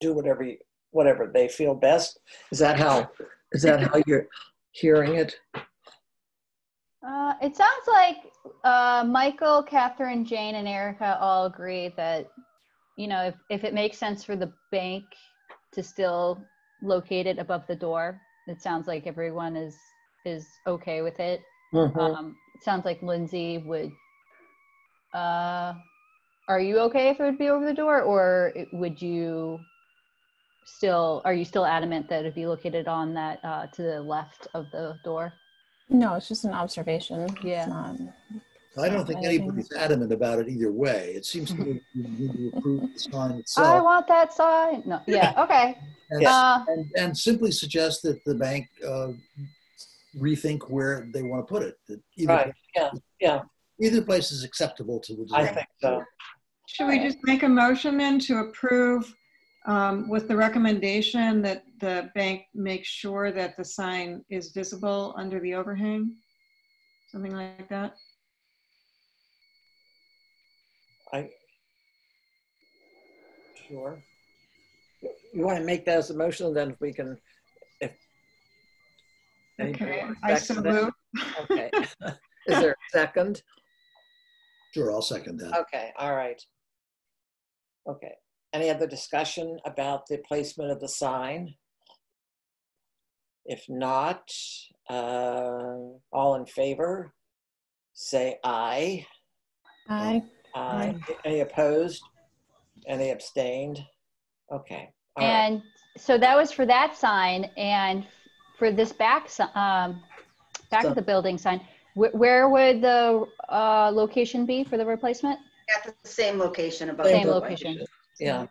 [SPEAKER 1] Do whatever, you- whatever they feel best. Is that how, is that how you're hearing it?
[SPEAKER 2] uh, it sounds like uh, Michael, Catherine, Jane, and Erica all agree that, you know, if, if it makes sense for the bank to still locate it above the door, it sounds like everyone is is okay with it.
[SPEAKER 1] Mhm.
[SPEAKER 2] Um, it sounds like Lindsay would. Uh, are you okay if it would be over the door, or would you still? Are you still adamant that it'd be located on that uh, to the left of the door?
[SPEAKER 7] No, it's just an observation. It's
[SPEAKER 2] Yeah.
[SPEAKER 7] not-
[SPEAKER 6] I don't think
[SPEAKER 7] Anything.
[SPEAKER 6] anybody's adamant about it either way. It seems to me you need to approve the sign itself.
[SPEAKER 2] I want that sign. No, yeah, okay.
[SPEAKER 6] and,
[SPEAKER 2] Uh,
[SPEAKER 6] and, and simply suggest that the bank uh, rethink where they want to put it. That either,
[SPEAKER 1] Right, yeah, yeah,
[SPEAKER 6] either place is acceptable to the
[SPEAKER 1] I
[SPEAKER 6] design.
[SPEAKER 1] think so.
[SPEAKER 5] Should we just make a motion then to approve um, with the recommendation that the bank makes sure that the sign is visible under the overhang? Something like that?
[SPEAKER 1] I, sure. You want to make that as a motion, then we can, if. anybody
[SPEAKER 5] Okay,
[SPEAKER 1] want to
[SPEAKER 5] I so
[SPEAKER 1] second
[SPEAKER 5] move.
[SPEAKER 1] Okay. Is there a second?
[SPEAKER 6] Sure, I'll second that.
[SPEAKER 1] Okay, all right. Okay, any other discussion about the placement of the sign? If not, uh, all in favor, say aye.
[SPEAKER 7] Aye.
[SPEAKER 1] Aye. Any opposed? Any abstained? Okay. all right.
[SPEAKER 2] and so that was for that sign and for this back, um, back
[SPEAKER 1] So-
[SPEAKER 2] of the building sign. Where, where would the, uh, location be for the replacement?
[SPEAKER 8] At the same location above.
[SPEAKER 2] Same
[SPEAKER 8] the
[SPEAKER 2] location. location.
[SPEAKER 1] Yeah,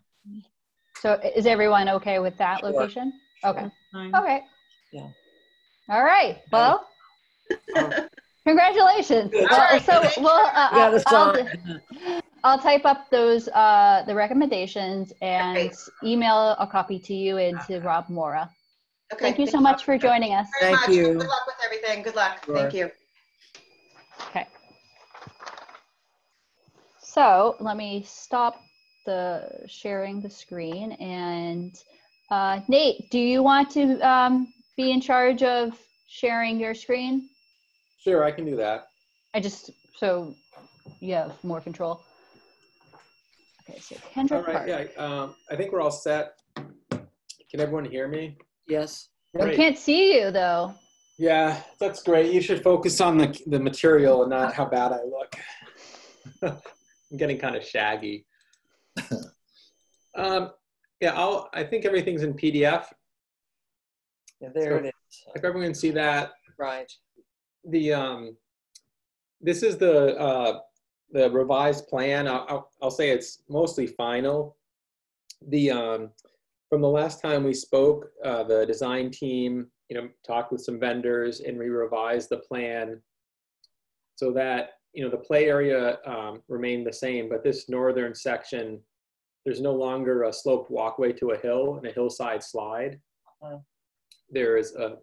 [SPEAKER 2] So is everyone okay with that
[SPEAKER 1] Sure.
[SPEAKER 2] location? Okay,
[SPEAKER 5] Fine.
[SPEAKER 2] okay.
[SPEAKER 1] Yeah.
[SPEAKER 2] All right, well, congratulations.
[SPEAKER 1] Good.
[SPEAKER 2] Well, so, well, uh,
[SPEAKER 1] We got a
[SPEAKER 2] I'll. I'll type up those, uh, the recommendations and
[SPEAKER 8] Great.
[SPEAKER 2] email a copy to you and to Rob Mora.
[SPEAKER 8] Okay,
[SPEAKER 2] Thank you so much for joining us.
[SPEAKER 1] Thank you.
[SPEAKER 8] Good luck with everything. Good luck.
[SPEAKER 1] Sure.
[SPEAKER 8] Thank you.
[SPEAKER 2] So let me stop the sharing the screen and uh, Nate, do you want to um, be in charge of sharing your screen?
[SPEAKER 9] Sure, I can do that.
[SPEAKER 2] I just, so you have more control. Okay, so Kendrick
[SPEAKER 9] All right,
[SPEAKER 2] Park.
[SPEAKER 9] yeah, um, I think we're all set. Can everyone hear me?
[SPEAKER 1] yes.
[SPEAKER 2] We
[SPEAKER 9] Great.
[SPEAKER 2] can't see you though.
[SPEAKER 9] Yeah, that's great. You should focus on the, the material and not how bad I look. I'm getting kind of shaggy. um, yeah, I'll, I think everything's in PDF.
[SPEAKER 1] Yeah, There it is.
[SPEAKER 9] If everyone can see that,
[SPEAKER 1] Right.
[SPEAKER 9] the um, this is the uh, the revised plan. I'll, I'll, I'll say it's mostly final. The um, from the last time we spoke, uh, the design team, you know, talked with some vendors and we revised the plan so that you know the play area um, remained the same, but this northern section, there's no longer a sloped walkway to a hill and a hillside slide.
[SPEAKER 1] Oh.
[SPEAKER 9] There is a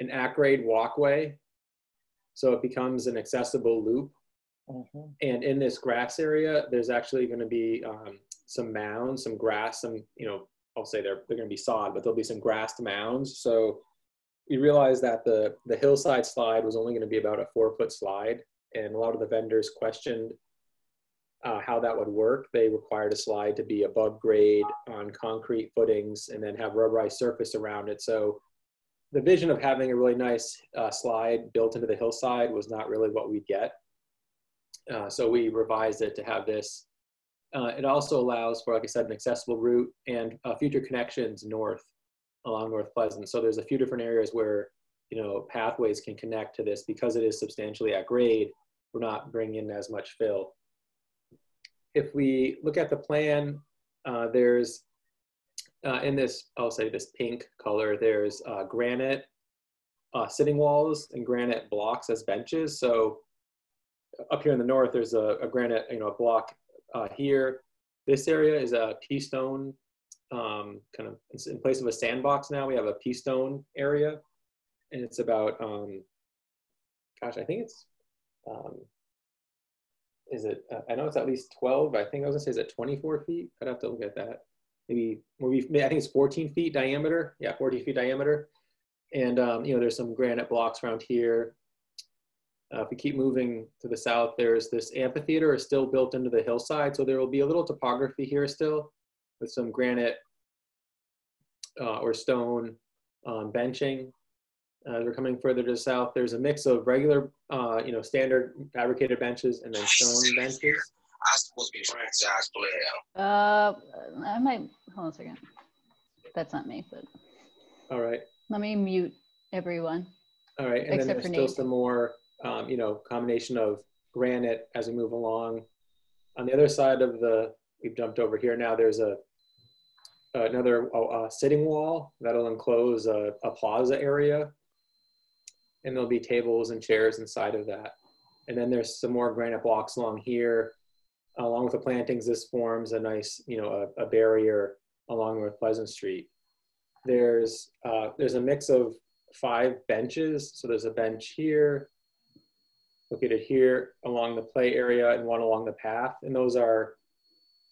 [SPEAKER 9] an at-grade walkway, so it becomes an accessible loop.
[SPEAKER 1] Mhm.
[SPEAKER 9] And in this grass area, there's actually going to be um, some mounds, some grass, some you know, I'll say they're they're going to be sod, but there'll be some grassed mounds. So we realized that the the hillside slide was only going to be about a four foot slide, and a lot of the vendors questioned uh, how that would work. They required a slide to be above grade on concrete footings and then have rubberized surface around it. So the vision of having a really nice uh, slide built into the hillside was not really what we'd get. Uh, so we revised it to have this. Uh, it also allows for, like I said, an accessible route and uh, future connections north along North Pleasant. So there's a few different areas where you know pathways can connect to this because it is substantially at grade. We're not bringing in as much fill. If we look at the plan, uh, there's uh, in this, I'll say this pink color, there's uh, granite uh, sitting walls and granite blocks as benches. So up here in the north, there's a, a granite, you know, a block uh, here. This area is a pea stone, um, kind of in place of a sandbox now. We have a pea stone area, and it's about, um, gosh, I think it's, um, is it? Uh, I know it's at least 12. I think I was gonna say is it 24 feet? I'd have to look at that. Maybe, maybe I think it's 14 feet diameter. Yeah, 14 feet diameter. And um, you know, there's some granite blocks around here. Uh, if we keep moving to the south, there's this amphitheater is still built into the hillside. So there will be a little topography here still with some granite uh, or stone um, benching. Uh, we're coming further to the south. There's a mix of regular, uh, you know, standard fabricated benches and then stone benches.
[SPEAKER 10] I'm supposed to be a franchise player.
[SPEAKER 2] Uh, I might, hold on a second. That's not me, but
[SPEAKER 9] All right.
[SPEAKER 2] let me mute everyone.
[SPEAKER 9] All right, and then there's still
[SPEAKER 2] Nate.
[SPEAKER 9] some more, um, you know, combination of granite as we move along. On the other side of the, we've jumped over here now. There's a another uh, sitting wall that'll enclose a, a plaza area, and there'll be tables and chairs inside of that. And then there's some more granite blocks along here, along with the plantings. This forms a nice, you know, a, a barrier along North Pleasant Street. There's uh, there's a mix of five benches. So there's a bench here, located here along the play area and one along the path. And those are,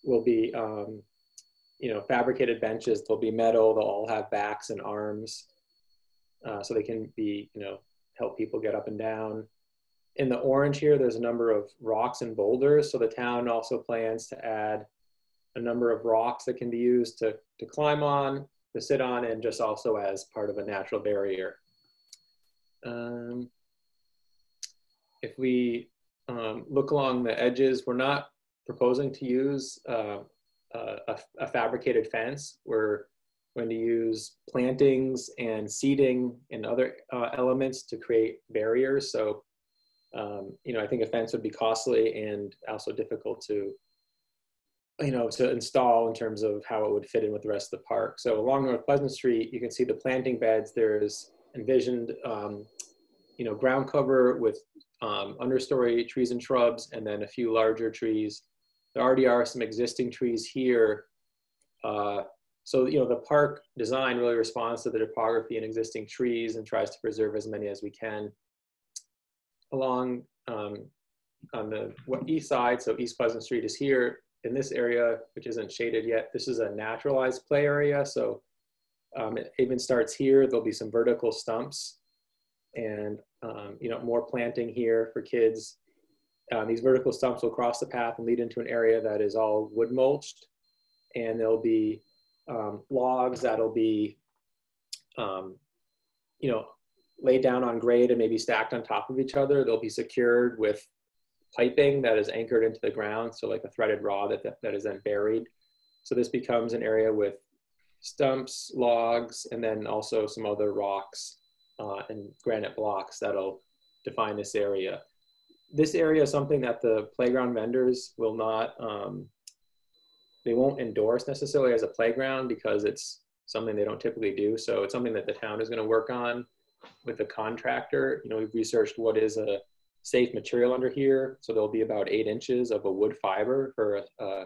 [SPEAKER 9] will be, um, you know, fabricated benches. They'll be metal. They'll all have backs and arms. Uh, so they can be, you know, help people get up and down. In the orange here, there's a number of rocks and boulders. So the town also plans to add a number of rocks that can be used to, to climb on, to sit on, and just also as part of a natural barrier. Um, if we um, look along the edges, we're not proposing to use uh, a, a fabricated fence. We're going to use plantings and seeding and other uh, elements to create barriers. So, um, you know, I think a fence would be costly and also difficult to, you know, to install in terms of how it would fit in with the rest of the park. So along North Pleasant Street, you can see the planting beds. There's envisioned, um, you know, ground cover with um, understory trees and shrubs, and then a few larger trees. There already are some existing trees here. Uh, so, you know, the park design really responds to the topography and existing trees and tries to preserve as many as we can. Along um, on the east side, so East Pleasant Street is here. In this area, which isn't shaded yet, this is a naturalized play area. So um, it even starts here. There'll be some vertical stumps and, um, you know, more planting here for kids. Uh, these vertical stumps will cross the path and lead into an area that is all wood mulched. And there'll be um, logs that'll be, um, you know, laid down on grade and maybe stacked on top of each other. They'll be secured with piping that is anchored into the ground, so like a threaded rod that, that is then buried. So this becomes an area with stumps, logs, and then also some other rocks uh, and granite blocks that'll define this area. This area is something that the playground vendors will not um, they won't endorse necessarily as a playground because it's something they don't typically do. So it's something that the town is going to work on with the contractor. You know, we've researched what is a safe material under here. So there'll be about eight inches of a wood fiber for a, a,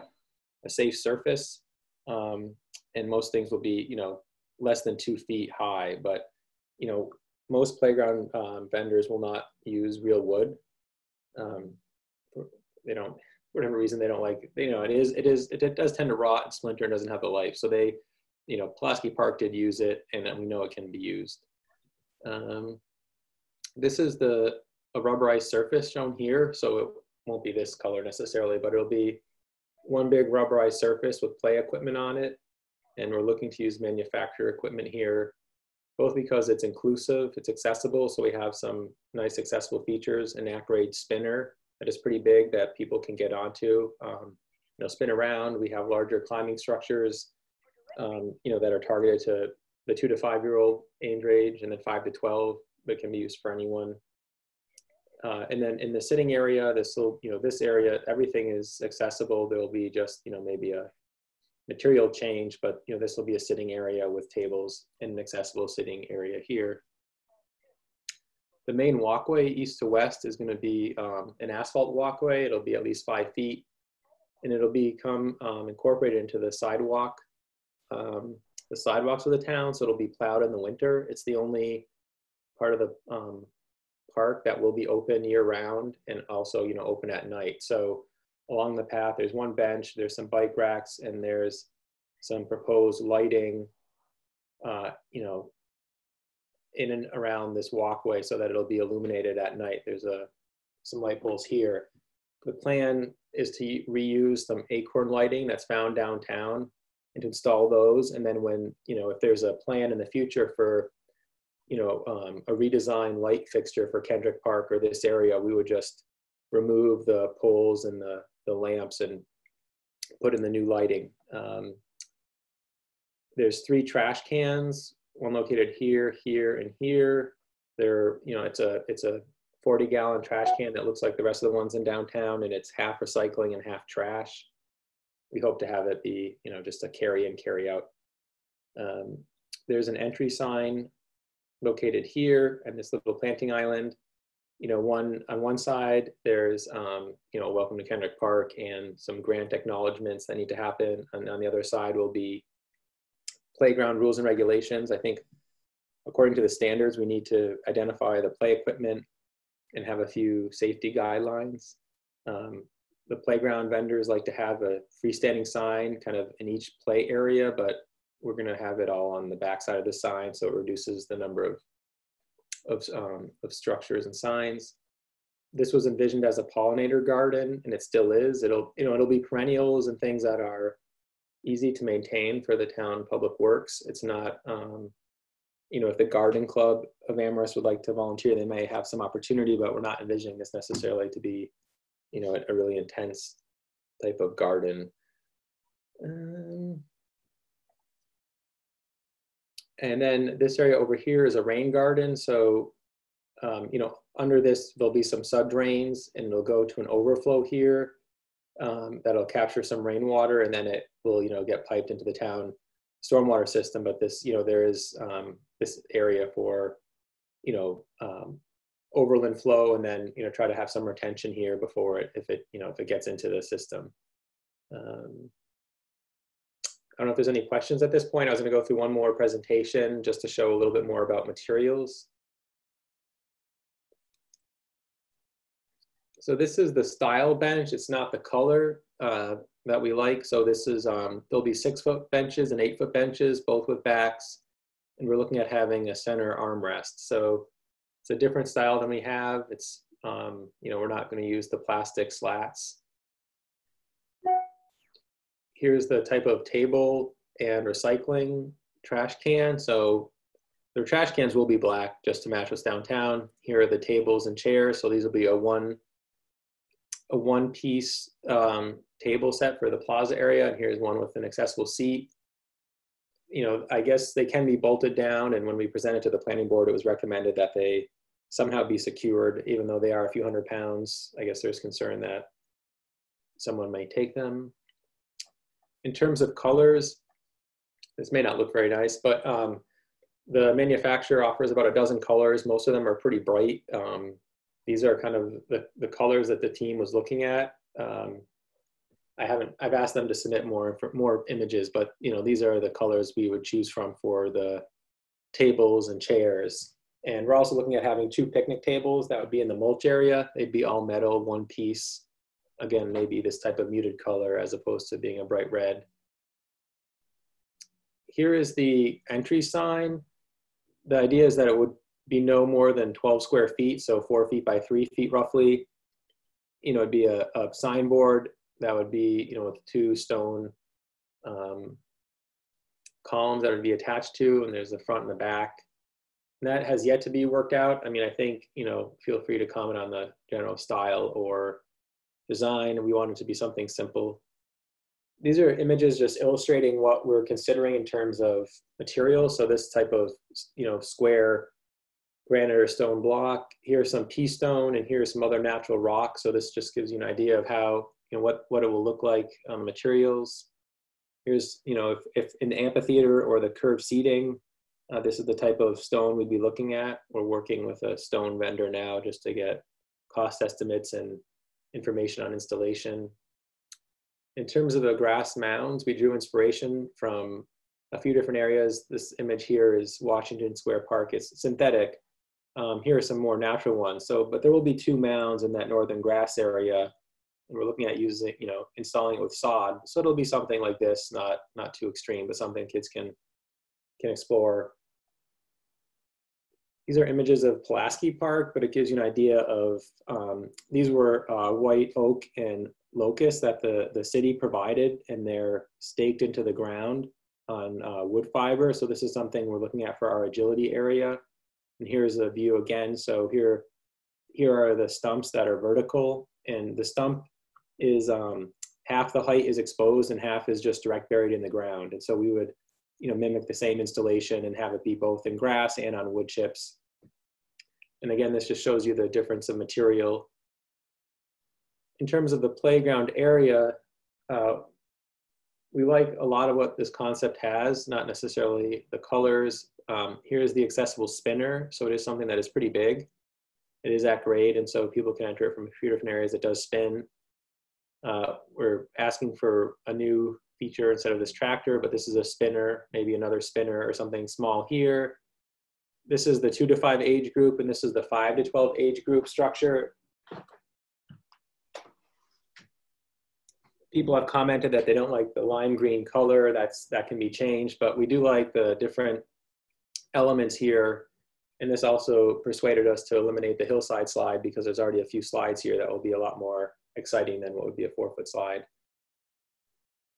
[SPEAKER 9] a safe surface. Um, and most things will be, you know, less than two feet high. But, you know, most playground um, vendors will not use real wood. Um, they don't whatever reason they don't like you know it is it is it, it does tend to rot and splinter and doesn't have the life. So they you know Pulaski Park did use it and we know it can be used. Um, this is the a rubberized surface shown here. So it won't be this color necessarily but it'll be one big rubberized surface with play equipment on it. And we're looking to use manufacturer equipment here both because it's inclusive it's accessible. So we have some nice accessible features an Acroade spinner that is pretty big that people can get onto. Um, you know, spin around. We have larger climbing structures, um, you know, that are targeted to the two to five year old age range, and then five to twelve, but can be used for anyone. Uh, and then in the sitting area, this little, you know, this area, everything is accessible. There will be just, you know, maybe a material change, but you know, this will be a sitting area with tables and an accessible sitting area here. The main walkway east to west is going to be um, an asphalt walkway. It'll be at least five feet and it'll become um, incorporated into the sidewalk, um, the sidewalks of the town. So it'll be plowed in the winter. It's the only part of the um, park that will be open year round and also, you know, open at night. So along the path, there's one bench, there's some bike racks, and there's some proposed lighting, uh, you know, in and around this walkway so that it'll be illuminated at night. There's a some light poles here. The plan is to reuse some acorn lighting that's found downtown and to install those. And then when, you know, if there's a plan in the future for, you know, um, a redesign light fixture for Kendrick Park or this area, we would just remove the poles and the, the lamps and put in the new lighting. Um, there's three trash cans one located here, here, and here. There, you know, it's a it's a 40 gallon trash can that looks like the rest of the ones in downtown, and it's half recycling and half trash. We hope to have it be, you know, just a carry in, carry out. Um, there's an entry sign located here and this little planting island. You know, one on one side there's, um, you know, welcome to Kendrick Park and some grant acknowledgments that need to happen, and on the other side will be playground rules and regulations. I think according to the standards, we need to identify the play equipment and have a few safety guidelines. Um, the playground vendors like to have a freestanding sign kind of in each play area, but we're going to have it all on the backside of the sign so it reduces the number of, of, um, of structures and signs. This was envisioned as a pollinator garden and it still is. It'll, you know, it'll be perennials and things that are easy to maintain for the town public works. It's not, um, you know, if the garden club of Amherst would like to volunteer, they may have some opportunity, but we're not envisioning this necessarily to be, you know, a, really intense type of garden. Um, and then this area over here is a rain garden. So, um, you know, under this, there'll be some sub drains and it'll go to an overflow here um, that'll capture some rainwater and then it will, you know, get piped into the town stormwater system. But this, you know, there is um, this area for, you know, um, overland flow and then, you know, try to have some retention here before it, if it, you know, if it gets into the system. Um, I don't know if there's any questions at this point. I was going to go through one more presentation just to show a little bit more about materials. So this is the style bench. It's not the color uh, that we like. So this is, um, there'll be six foot benches and eight foot benches, both with backs. And we're looking at having a center armrest. So it's a different style than we have. It's, um, you know, we're not going to use the plastic slats here's the type of table and recycling trash can. So their trash cans will be black just to match what's downtown. Here are the tables and chairs. So these will be a one a one piece um, table set for the plaza area. And here's one with an accessible seat. You know, I guess they can be bolted down. And when we presented to the planning board, it was recommended that they somehow be secured, even though they are a few hundred pounds. I guess there's concern that someone may take them in terms of colors, this may not look very nice, but um, the manufacturer offers about a dozen colors. Most of them are pretty bright. Um, these are kind of the, the colors that the team was looking at. Um, I haven't, I've asked them to submit more, more images, but you know, these are the colors we would choose from for the tables and chairs. And we're also looking at having two picnic tables that would be in the mulch area. They'd be all metal, one piece again, maybe this type of muted color as opposed to being a bright red. Here is the entry sign. The idea is that it would be no more than 12 square feet, so four feet by three feet roughly. You know, it'd be a, a signboard that would be, you know, with two stone um, columns that would be attached to, and there's the front and the back. And that has yet to be worked out. I mean, I think, you know, feel free to comment on the general style or design. We want it to be something simple. These are images just illustrating what we're considering in terms of material. So this type of, you know, square granite or stone block. Here's some pea stone and here's some other natural rock. So this just gives you an idea of how, you know, what, what it will look like on materials. Here's, you know, if, if in the amphitheater or the curved seating, uh, this is the type of stone we'd be looking at. We're working with a stone vendor now just to get cost estimates and information on installation. In terms of the grass mounds, we drew inspiration from a few different areas. This image here is Washington Square Park. It's synthetic. Um, here are some more natural ones. So, but there will be two mounds in that northern grass area. And we're looking at using, you know, installing it with sod. So it'll be something like this, not not too extreme, but something kids can can explore. These are images of Pulaski Park, but it gives you an idea of, um, these were uh, white oak and locust that the, the city provided and they're staked into the ground on uh, wood fiber. So this is something we're looking at for our agility area. And here's a view again. So here, here are the stumps that are vertical and the stump is um, half the height is exposed and half is just direct buried in the ground. And so we would you know, mimic the same installation and have it be both in grass and on wood chips. And again, this just shows you the difference of material. In terms of the playground area, uh, we like a lot of what this concept has, not necessarily the colors. Um, here's the accessible spinner. So it is something that is pretty big. It is at grade, and so people can enter it from a few different areas. It does spin. Uh, we're asking for a new feature instead of this tractor, but this is a spinner, maybe another spinner or something small here. This is the two to five age group, and this is the five to 12 age group structure. People have commented that they don't like the lime green color. That's That can be changed, but we do like the different elements here. And this also persuaded us to eliminate the hillside slide because there's already a few slides here that will be a lot more exciting than what would be a four foot slide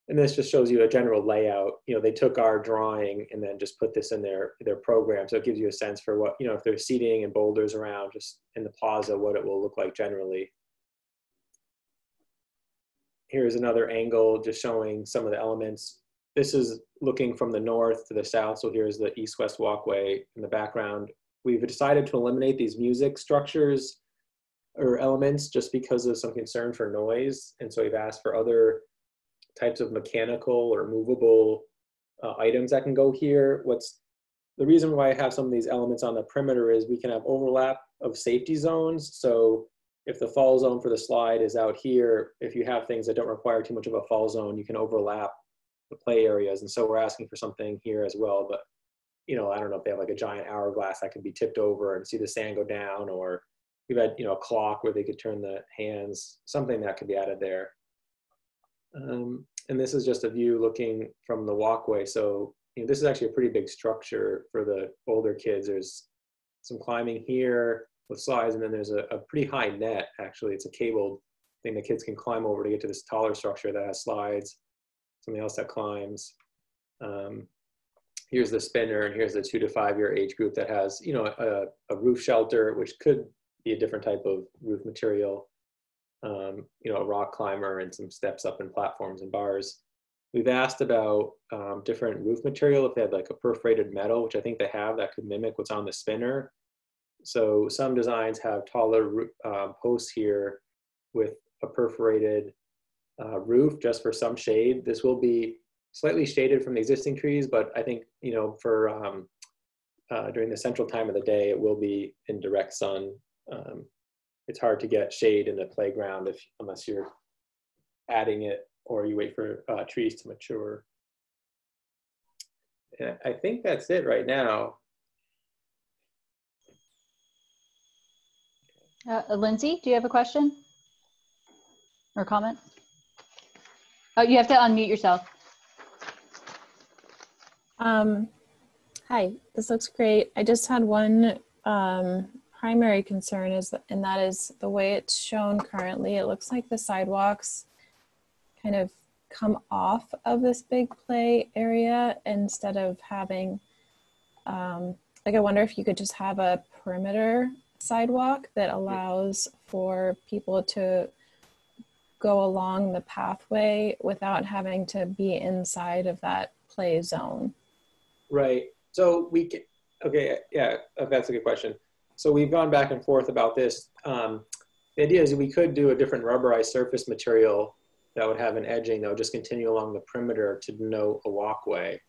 [SPEAKER 9] and this just shows you a general layout. You know, they took our drawing and then just put this in their their program, so it gives you a sense for what you know if there's seating and boulders around, just in the plaza, what it will look like generally. Here's another angle, just showing some of the elements. this is looking from the north to the south. So here's the east-west walkway in the background. We've decided to eliminate these music structures or elements just because of some concern for noise. And so we've asked for other types of mechanical or movable uh, items that can go here. What's the reason why I have some of these elements on the perimeter is we can have overlap of safety zones. So if the fall zone for the slide is out here, if you have things that don't require too much of a fall zone, you can overlap the play areas. And so we're asking for something here as well. But, you know, I don't know if they have like a giant hourglass that can be tipped over and see the sand go down, or we've had, you know, a clock where they could turn the hands, something that could be added there. Um, and this is just a view looking from the walkway. So you know, this is actually a pretty big structure for the older kids. There's some climbing here with slides, and then there's a, a pretty high net, actually. It's a cabled thing that kids can climb over to get to this taller structure that has slides something else that climbs. Um, here's the spinner, and here's the two to five year age group that has, you know, a, a roof shelter, which could be a different type of roof material. Um, you know, a rock climber and some steps up and platforms and bars. We've asked about um, different roof material, if they had like a perforated metal, which I think they have, that could mimic what's on the spinner. So some designs have taller uh, posts here with a perforated uh, roof just for some shade. This will be slightly shaded from the existing trees, but I think, you know, for um, uh, during the central time of the day, it will be in direct sun. Um, it's hard to get shade in the playground if unless you're adding it or you wait for uh, trees to mature. And I think that's it right now.
[SPEAKER 2] Uh, Lindsay, do you have a question or comment? Oh, you have to unmute yourself.
[SPEAKER 7] Um, hi, this looks great. I just had one um, primary concern is, and that is the way it's shown currently. It looks like the sidewalks kind of come off of this big play area instead of having, um, like I wonder if you could just have a perimeter sidewalk that allows for people to go along the pathway without having to be inside of that play zone?
[SPEAKER 9] Right. So we can, okay, yeah, that's a good question. So we've gone back and forth about this. Um, the idea is we could do a different rubberized surface material that would have an edging that would just continue along the perimeter to denote a walkway.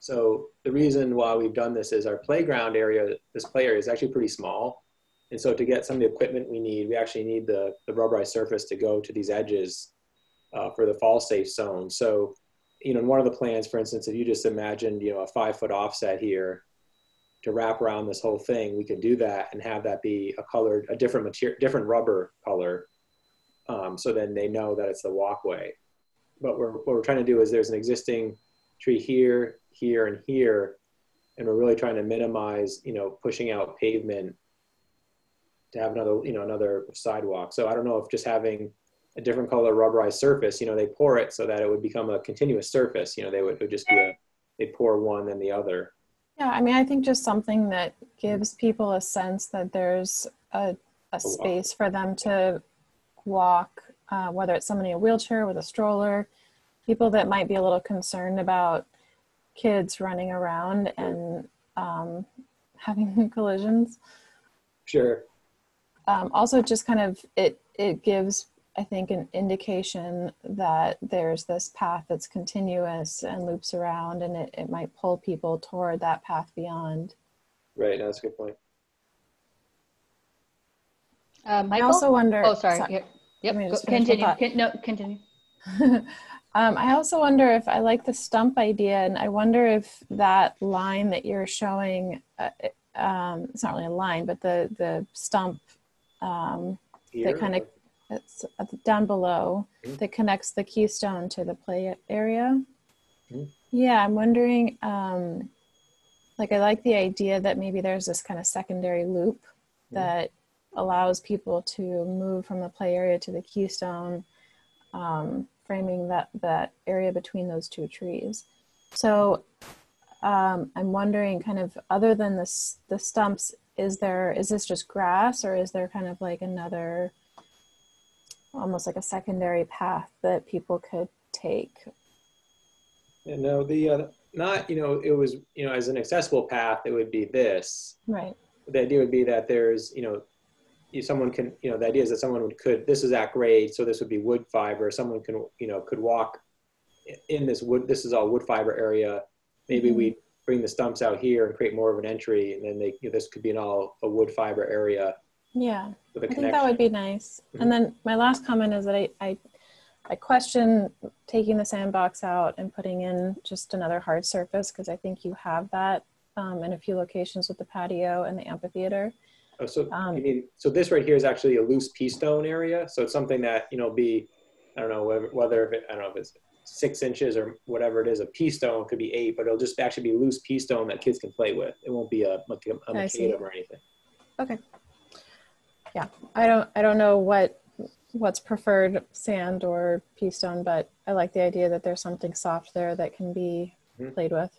[SPEAKER 9] So the reason why we've done this is our playground area, this play area is actually pretty small. And so to get some of the equipment we need, we actually need the, the rubberized surface to go to these edges uh, for the fall safe zone. So, you know, in one of the plans, for instance, if you just imagined, you know, a five foot offset here to wrap around this whole thing, we could do that and have that be a colored, a different material, different rubber color. Um, so then they know that it's the walkway. But we're, what we're trying to do is there's an existing tree here, here, and here, and we're really trying to minimize, you know, pushing out pavement to have another, you know, another sidewalk. So I don't know if just having a different color rubberized surface, you know, they pour it so that it would become a continuous surface. You know, they would, would just be a, they pour one then the other.
[SPEAKER 7] Yeah, I mean, I think just something that gives people a sense that there's a, a space for them to walk, uh, whether it's somebody in a wheelchair with a stroller, people that might be a little concerned about kids running around and um, having collisions.
[SPEAKER 9] Sure
[SPEAKER 7] um, also just kind of it it gives I think an indication that there's this path that's continuous and loops around and it, it might pull people toward that path beyond.
[SPEAKER 9] Right, that's a good point.
[SPEAKER 2] Uh,
[SPEAKER 7] I also wonder.
[SPEAKER 2] Oh, sorry. sorry. Yep. yep. Go, continue. Con no, continue.
[SPEAKER 7] um, I also wonder if I like the stump idea, and I wonder if that line that you're showing, uh, um, it's not really a line, but the the stump um, that kind of it's down below mm-hmm. that connects the pea stone to the play area. Mm-hmm. Yeah, I'm wondering. Um, like, I like the idea that maybe there's this kind of secondary loop mm-hmm. that allows people to move from the play area to the pea stone, um, framing that that area between those two trees. So um, I'm wondering, kind of, other than this, the stumps, is there is this just grass or is there kind of like another almost like a secondary path that people could take
[SPEAKER 9] Yeah, no, the uh, not you know it was you know as an accessible path it would be this.
[SPEAKER 7] Right.
[SPEAKER 9] The idea would be that there's you know someone can you know the idea is that someone would could this is at grade so this would be wood fiber someone can you know could walk in this wood this is all wood fiber area maybe
[SPEAKER 7] Mhm.
[SPEAKER 9] we bring the stumps out here and create more of an entry and then they you know, this could be an all a wood fiber area
[SPEAKER 7] Yeah. I think that would be nice.
[SPEAKER 9] Mhm.
[SPEAKER 7] And then my last comment is that I, I, I question taking the sandbox out and putting in just another hard surface because I think you have that um, in a few locations with the patio and the amphitheater.
[SPEAKER 9] Oh, so
[SPEAKER 7] Um,
[SPEAKER 9] you mean so this right here is actually a loose pea stone area. So it's something that you know be I don't know whether, whether it, I don't know if it's six inches or whatever it is. A pea stone could be eight, but it'll just actually be loose pea stone that kids can play with. It won't be a like a, a
[SPEAKER 7] I see.
[SPEAKER 9] macadam or anything. Okay. Yeah.
[SPEAKER 7] I don't, I don't know what, what's preferred, sand or pea stone, but I like the idea that there's something soft there that can be
[SPEAKER 9] Mhm.
[SPEAKER 7] played with.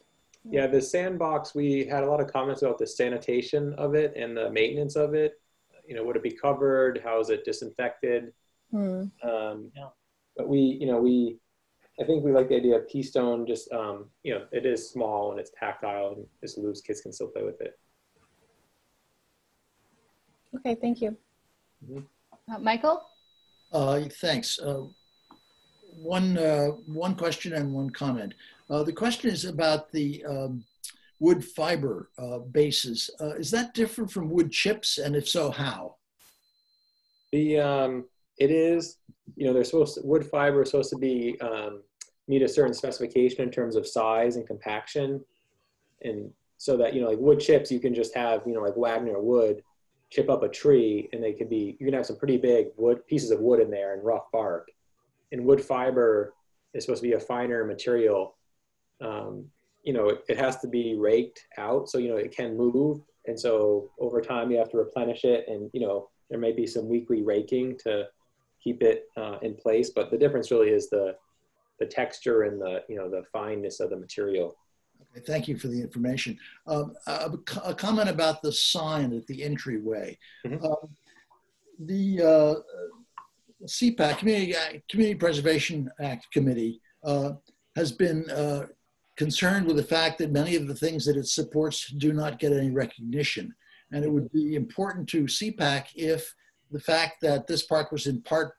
[SPEAKER 9] Yeah, the sandbox. We had a lot of comments about the sanitation of it and the maintenance of it. You know, would it be covered? How is it disinfected?
[SPEAKER 7] Hmm.
[SPEAKER 9] Um, But we, you know, we, I think we like the idea of pea stone. Just, um, you know, it is small and it's tactile and it's loose. Kids can still play with it.
[SPEAKER 7] Okay, thank you.
[SPEAKER 2] Uh, Michael?
[SPEAKER 6] Uh, Thanks. Uh, One, uh, one question and one comment. Uh, The question is about the um, wood fiber uh, bases. Uh, Is that different from wood chips? And if so, how?
[SPEAKER 9] The, um, it is, you know, they're supposed to, wood fiber is supposed to be, um, meet a certain specification in terms of size and compaction. And so that, you know, like wood chips, you can just have, you know, like Wagner wood chip up a tree and they could be, you can have some pretty big wood, pieces of wood in there and rough bark. And wood fiber is supposed to be a finer material. Um, you know, it, it has to be raked out so, you know, it can move. And so over time you have to replenish it and, you know, there may be some weekly raking to keep it uh, in place, but the difference really is the the texture and the you know the fineness of the material.
[SPEAKER 6] Okay, Thank you for the information. Um, A a comment about the sign at the entryway.
[SPEAKER 9] Mhm.
[SPEAKER 6] Um, The uh, CPAC, Community, Community Preservation Act Committee, uh, has been uh, concerned with the fact that many of the things that it supports do not get any recognition. And it would be important to CPAC if the fact that this park was in part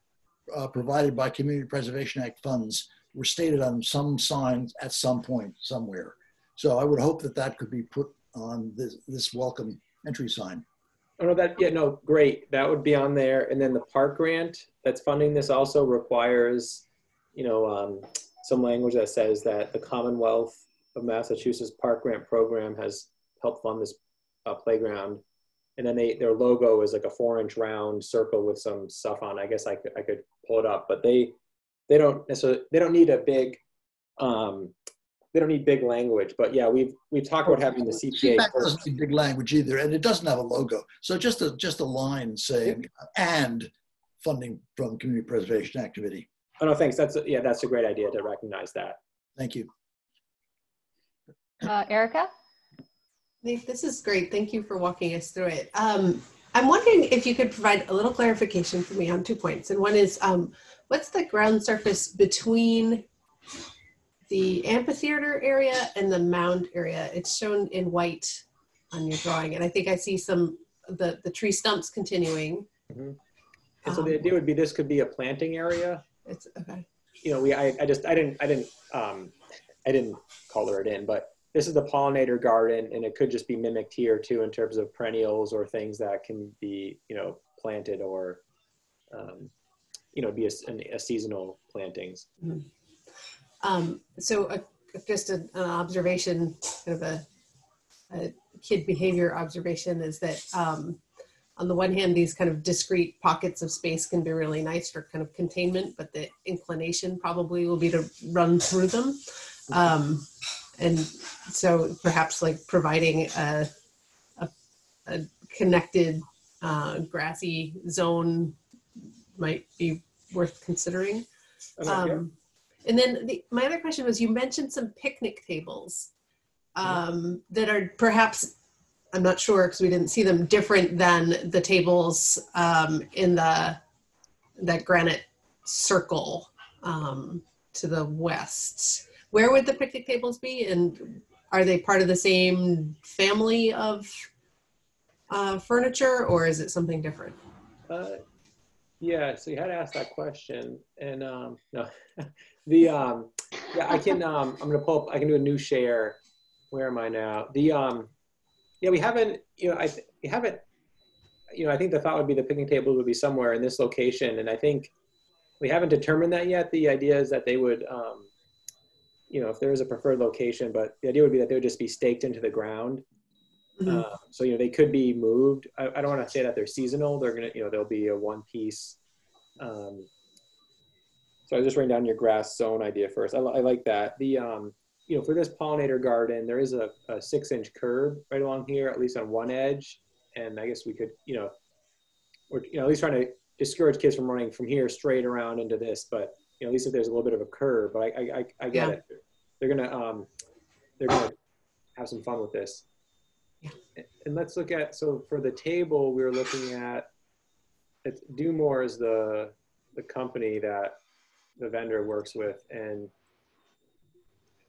[SPEAKER 6] uh, provided by Community Preservation Act funds were stated on some signs at some point somewhere. So I would hope that that could be put on this, this welcome entry sign.
[SPEAKER 9] Oh no, that yeah no great that would be on there, and then the park grant that's funding this also requires, you know, um, some language that says that the Commonwealth of Massachusetts Park Grant Program has helped fund this uh, playground, and then they their logo is like a four inch round circle with some stuff on. I guess I could I could pull it up, but they they don't necessarily they don't need a big um, they don't need big language, but yeah, we've we've talked about having the CPA.
[SPEAKER 6] CPAC doesn't need big language either, and it doesn't have a logo. So just a, just a line saying, and funding from Community Preservation Activity.
[SPEAKER 9] Oh no, thanks. That's yeah, that's a great idea to recognize that.
[SPEAKER 6] Thank you.
[SPEAKER 2] Uh, Erica?
[SPEAKER 4] This is great. Thank you for walking us through it. Um, I'm wondering if you could provide a little clarification for me on two points. And one is, um, what's the ground surface between the amphitheater area and the mound area? It's shown in white on your drawing, and I think I see some the the tree stumps continuing.
[SPEAKER 9] And so the idea would be this could be a planting area.
[SPEAKER 4] It's okay.
[SPEAKER 9] You know, we I, I just I didn't I didn't um I didn't color it in, but this is the pollinator garden, and it could just be mimicked here too in terms of perennials or things that can be you know planted or um, you know be a, a seasonal plantings.
[SPEAKER 4] Um, so a, just a, an observation, kind of a, a kid behavior observation is that um, on the one hand, these kind of discrete pockets of space can be really nice for kind of containment, but the inclination probably will be to run through them. Um, and so perhaps like providing a, a, a connected uh, grassy zone might be worth considering.
[SPEAKER 9] Okay.
[SPEAKER 4] Um, and then the, my other question was you mentioned some picnic tables um, that are perhaps, I'm not sure because we didn't see them, different than the tables um, in the that granite circle um, to the west. where would the picnic tables be? And are they part of the same family of uh, furniture or is it something different?
[SPEAKER 9] Uh, yeah, so you had to ask that question, and um, no, the um, yeah, I can um, I'm gonna pull up. I can do a new share. Where am I now? The um, yeah, we haven't. You know, I we haven't. You know, I think the thought would be the picnic table would be somewhere in this location, and I think we haven't determined that yet. The idea is that they would, um, you know, if there is a preferred location, but the idea would be that they would just be staked into the ground.
[SPEAKER 4] Mhm.
[SPEAKER 9] Uh, so you know they could be moved. I, I don't want to say that they're seasonal. They're gonna, you know, they'll be a one piece. Um, so I was just writing down your grass zone idea first. I, I like that. The um, you know for this pollinator garden, there is a, a six inch curb right along here, at least on one edge, and I guess we could, you know, we're you know at least trying to discourage kids from running from here straight around into this. But you know at least if there's a little bit of a curb, but I I, I, I get
[SPEAKER 8] Yeah.
[SPEAKER 9] it. They're gonna um, they're gonna have some fun with this. And let's look at, so for the table, we were looking at, it's Dumor is the, the company that the vendor works with. And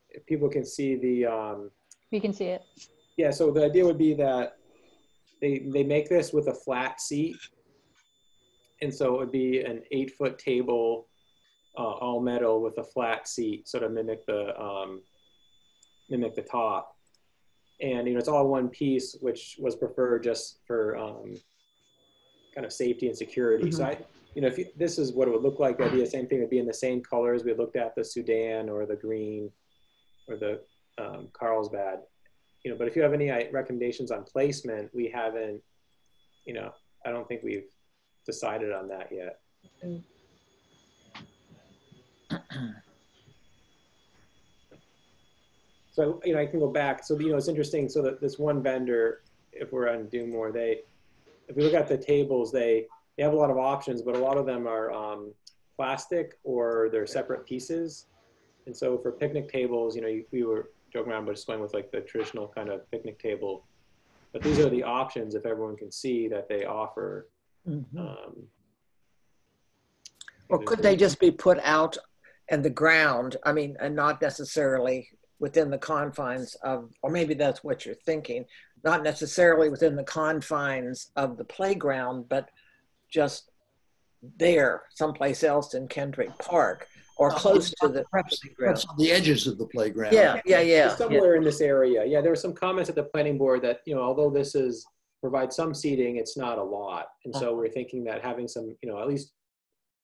[SPEAKER 9] if people can see the, um,
[SPEAKER 2] We can see it.
[SPEAKER 9] yeah, so the idea would be that they, they make this with a flat seat. And so it would be an eight foot table, uh, all metal with a flat seat, sort of mimic the, um, mimic the top. And, you know, it's all one piece, which was preferred just for, um, kind of safety and security. So I, you know, if you, this is what it would look like, that'd be the same thing would be in the same colors. We looked at the Sudan or the green or the, um, Carlsbad you know, but if you have any recommendations on placement, we haven't, you know, I don't think we've decided on that yet. So, you know, I can go back. So, you know, it's interesting. So that this one vendor, if we're on Dumor, they, if we look at the tables, they, they have a lot of options, but a lot of them are um, plastic or they're separate pieces. And so for picnic tables, you know, you, we were joking around, but just going with like the traditional kind of picnic table. But these are the options, if everyone can see, that they offer. Um,
[SPEAKER 1] Or could they just be put out in the ground? I mean, and not necessarily within the confines of, or maybe that's what you're thinking, not necessarily within the confines of the playground, but just there, someplace else in Kendrick Park or uh, close to the
[SPEAKER 6] Perhaps,
[SPEAKER 1] playground.
[SPEAKER 6] perhaps on the edges of the playground.
[SPEAKER 1] Yeah, yeah, yeah. yeah.
[SPEAKER 9] somewhere in this area. Yeah, there were some comments at the planning board that you know, although this is provides some seating, it's not a lot, and so we're thinking that having some, you know, at least,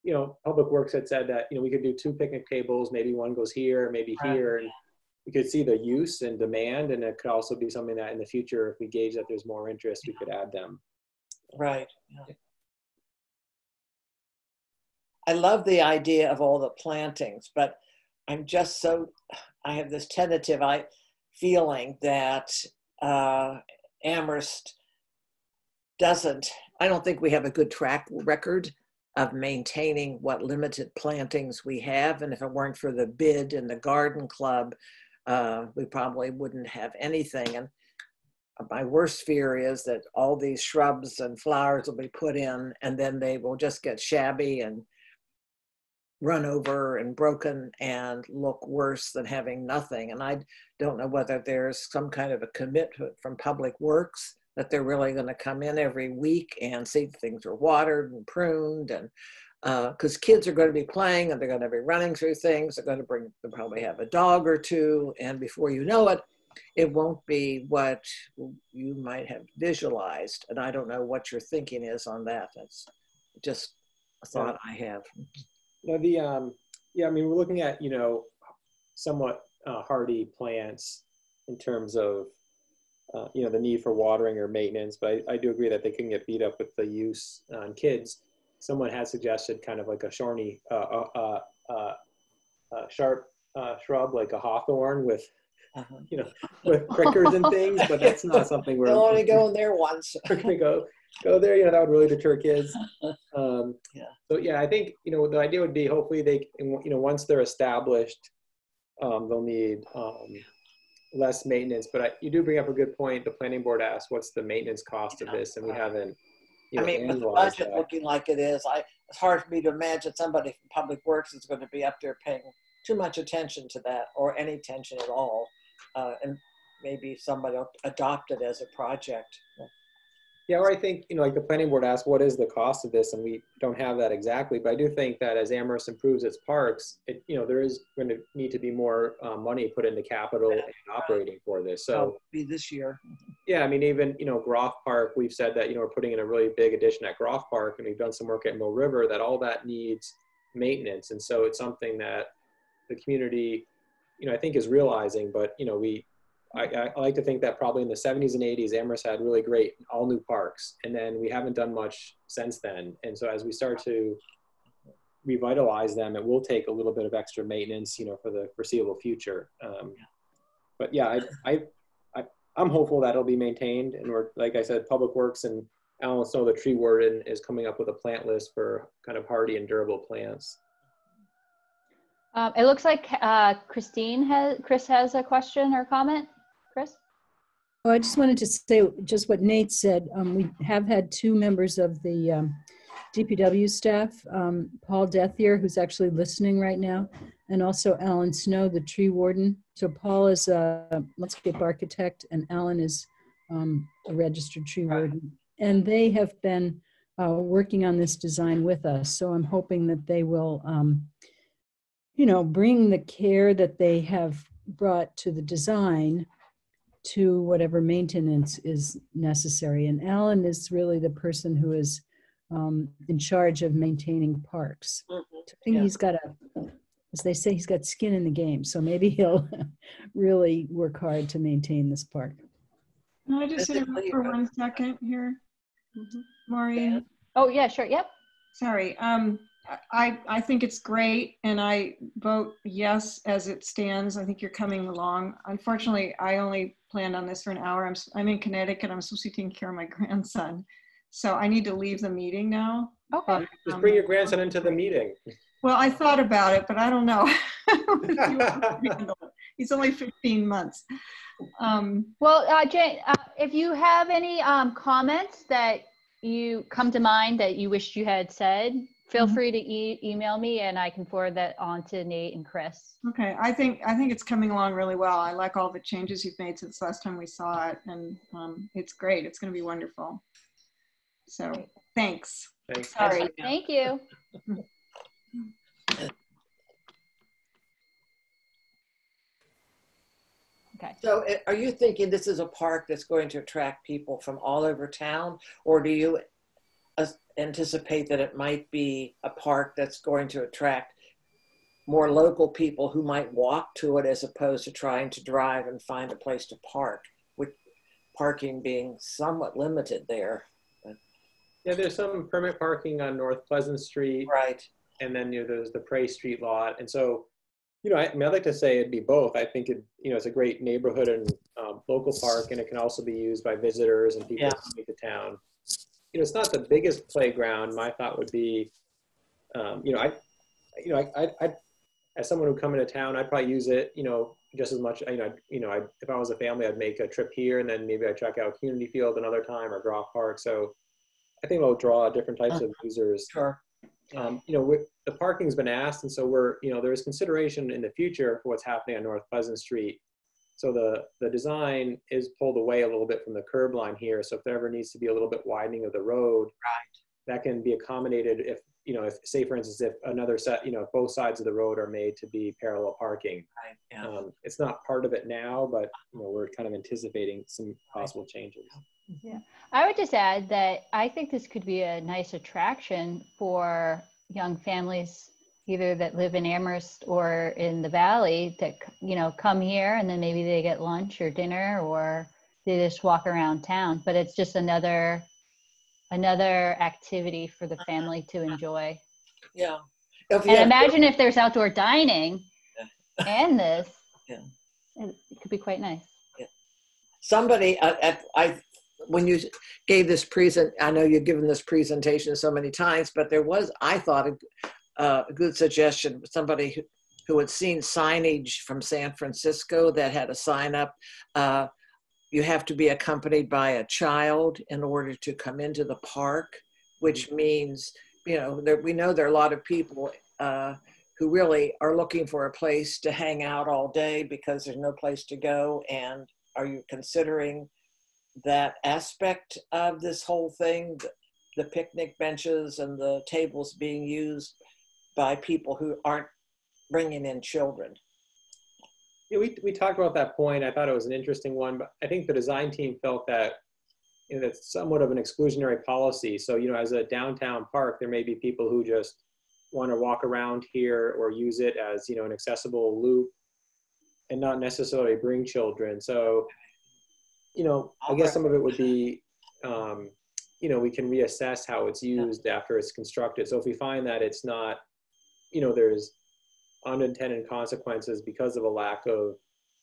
[SPEAKER 9] you know, Public Works had said that you know we could do two picnic tables, maybe one goes here, maybe
[SPEAKER 1] Right.
[SPEAKER 9] here, and we could see the use and demand, and it could also be something that in the future, if we gauge that there's more interest, we could add them.
[SPEAKER 1] Right. yeah. I love the idea of all the plantings, but I'm just so, I have this tentative I, feeling that uh, Amherst doesn't, I don't think we have a good track record of maintaining what limited plantings we have. And if it weren't for the bid and the garden club, uh, we probably wouldn't have anything. And my worst fear is that all these shrubs and flowers will be put in and then they will just get shabby and run over and broken and look worse than having nothing. And I don't know whether there's some kind of a commitment from Public Works that they're really going to come in every week and see things are watered and pruned and because kids are going to be playing and they're going to be running through things. They're going to bring, they'll probably have a dog or two, and before you know it, it won't be what you might have visualized. And I don't know what your thinking is on that. That's just a thought I have.
[SPEAKER 9] No, the um, yeah, I mean, we're looking at you know, somewhat uh, hardy plants in terms of uh, you know the need for watering or maintenance, but I, I do agree that they can get beat up with the use on kids. Someone has suggested kind of like a shorny, uh, uh, uh, uh, sharp uh, shrub like a hawthorn with
[SPEAKER 1] Uh-huh.
[SPEAKER 9] you know with prickers and things, but that's not something we're
[SPEAKER 1] only go in there once.
[SPEAKER 9] we're gonna go go there. You know, that would really deter kids. Um,
[SPEAKER 1] Yeah.
[SPEAKER 9] So yeah, I think you know the idea would be hopefully they you know once they're established, um, they'll need um, less maintenance. But I, you do bring up a good point. The planning board asked, "What's the maintenance cost of this?" And we haven't.
[SPEAKER 1] I mean, with the budget
[SPEAKER 9] that.
[SPEAKER 1] looking like it is, I, it's hard for me to imagine somebody from Public Works is going to be up there paying too much attention to that or any attention at all. Uh, and maybe somebody will adopt it as a project.
[SPEAKER 9] Yeah, or I think, you know, like the planning board asked, what is the cost of this? And we don't have that exactly, but I do think that as Amherst improves its parks, it, you know, there is going to need to be more uh, money put into capital and operating for this. So
[SPEAKER 1] be this year.
[SPEAKER 9] Yeah, I mean, even, you know, Groff Park, we've said that, you know, we're putting in a really big addition at Groff Park and we've done some work at Mill River that all that needs maintenance. And so it's something that the community, you know, I think is realizing, but, you know, we, I, I, like to think that probably in the 70s and 80s, Amherst had really great all new parks, and then we haven't done much since then. And so as we start to revitalize them, it will take a little bit of extra maintenance, you know, for the foreseeable future. Um, but yeah, I, I, I, am hopeful that it'll be maintained, and we're like I said, Public Works and Alan Snow, the tree warden, is coming up with a plant list for kind of hardy and durable plants.
[SPEAKER 2] Um, it looks like uh, Christine has, Chris has a question or comment. Chris?
[SPEAKER 3] Oh, I just wanted to say just what Nate said. Um, we have had two members of the um, DPW staff, um, Paul Dethier, who's actually listening right now, and also Alan Snow, the tree warden. So Paul is a landscape architect and Alan is um, a registered tree warden. And they have been uh, working on this design with us. So I'm hoping that they will, um, you know, bring the care that they have brought to the design to whatever maintenance is necessary. And Alan is really the person who is um, in charge of maintaining parks. Mm-hmm. I think yeah. he's got a, as they say, he's got skin in the game. So maybe he'll really work hard to maintain this park.
[SPEAKER 5] Can I just interrupt for one second here, mm-hmm. Maureen?
[SPEAKER 2] Oh yeah, sure. Yep.
[SPEAKER 5] Sorry. Um, I, I think it's great and I vote yes as it stands. I think you're coming along. Unfortunately, I only planned on this for an hour. I'm, I'm in Connecticut. I'm supposed to be taking care of my grandson. So I need to leave the meeting now.
[SPEAKER 2] Okay.
[SPEAKER 9] Um, Just bring your grandson into the meeting.
[SPEAKER 5] Well, I thought about it, but I don't know. He's only 15 months. Um,
[SPEAKER 2] well, uh, Jane, uh, if you have any um, comments that you come to mind that you wish you had said, feel mm-hmm. free to e- email me and I can forward that on to Nate and Chris.
[SPEAKER 5] Okay, I think I think it's coming along really well. I like all the changes you've made since last time we saw it, and um, it's great. It's going to be wonderful. So thanks.
[SPEAKER 9] Thanks.
[SPEAKER 2] Sorry. Thank you. Okay.
[SPEAKER 1] So eh, are you thinking this is a park that's going to attract people from all over town or do you anticipate that it might be a park that's going to attract more local people who might walk to it as opposed to trying to drive and find a place to park, with parking being somewhat limited there.
[SPEAKER 9] Yeah, there's some permit parking on North Pleasant Street.
[SPEAKER 1] Right.
[SPEAKER 9] And then you know, there's the Pray Street lot. And so, you know, I, I, mean, I'd like to say it'd be both. I think it, you know, it's a great neighborhood and um, local park, and it can also be used by visitors and people yeah. coming to town you know, it's not the biggest playground. My thought would be, um, you know, I, you know, I, I, I, as someone who come into town, I'd probably use it, you know, just as much, you know, I, you know, I, if I was a family, I'd make a trip here and then maybe I'd check out Community Field another time or Groff Park. So I think it'll draw different types of users.
[SPEAKER 1] Sure.
[SPEAKER 9] Um, you know, the parking's been asked, and so we're, you know, there's consideration in the future for what's happening on North Pleasant Street so the, the design is pulled away a little bit from the curb line here. So if there ever needs to be a little bit widening of the road,
[SPEAKER 1] right.
[SPEAKER 9] that can be accommodated if, you know, if say for instance, if another set, you know, if both sides of the road are made to be parallel parking.
[SPEAKER 1] Right. Yeah.
[SPEAKER 9] Um, it's not part of it now, but you know, we're kind of anticipating some possible changes.
[SPEAKER 2] Yeah. I would just add that I think this could be a nice attraction for young families either that live in Amherst or in the valley that you know come here and then maybe they get lunch or dinner or they just walk around town but it's just another another activity for the uh-huh. family to uh-huh. enjoy
[SPEAKER 1] yeah
[SPEAKER 2] and imagine if there's outdoor dining yeah. and this yeah. it, could be quite nice
[SPEAKER 1] yeah. somebody at, i when you gave this present i know you've given this presentation so many times but there was i thought a, uh, a good suggestion. Somebody who, who had seen signage from San Francisco that had a sign up. Uh, you have to be accompanied by a child in order to come into the park, which mm-hmm. means, you know, there, we know there are a lot of people uh, who really are looking for a place to hang out all day because there's no place to go? And are you considering that aspect of this whole thing, the, the picnic benches and the tables being used by people who aren't bringing in children?
[SPEAKER 9] Yeah, we, we talked about that point. I thought it was an interesting one, but I think the design team felt that you know, that's somewhat of an exclusionary policy. So, you know, as a downtown park, there may be people who just want to walk around here or use it as, you know, an accessible loop and not necessarily bring children. So, you know, I guess some of it would be, um, you know, we can reassess how it's used after it's constructed. So if we find that it's not, you know, there's unintended consequences because of a lack of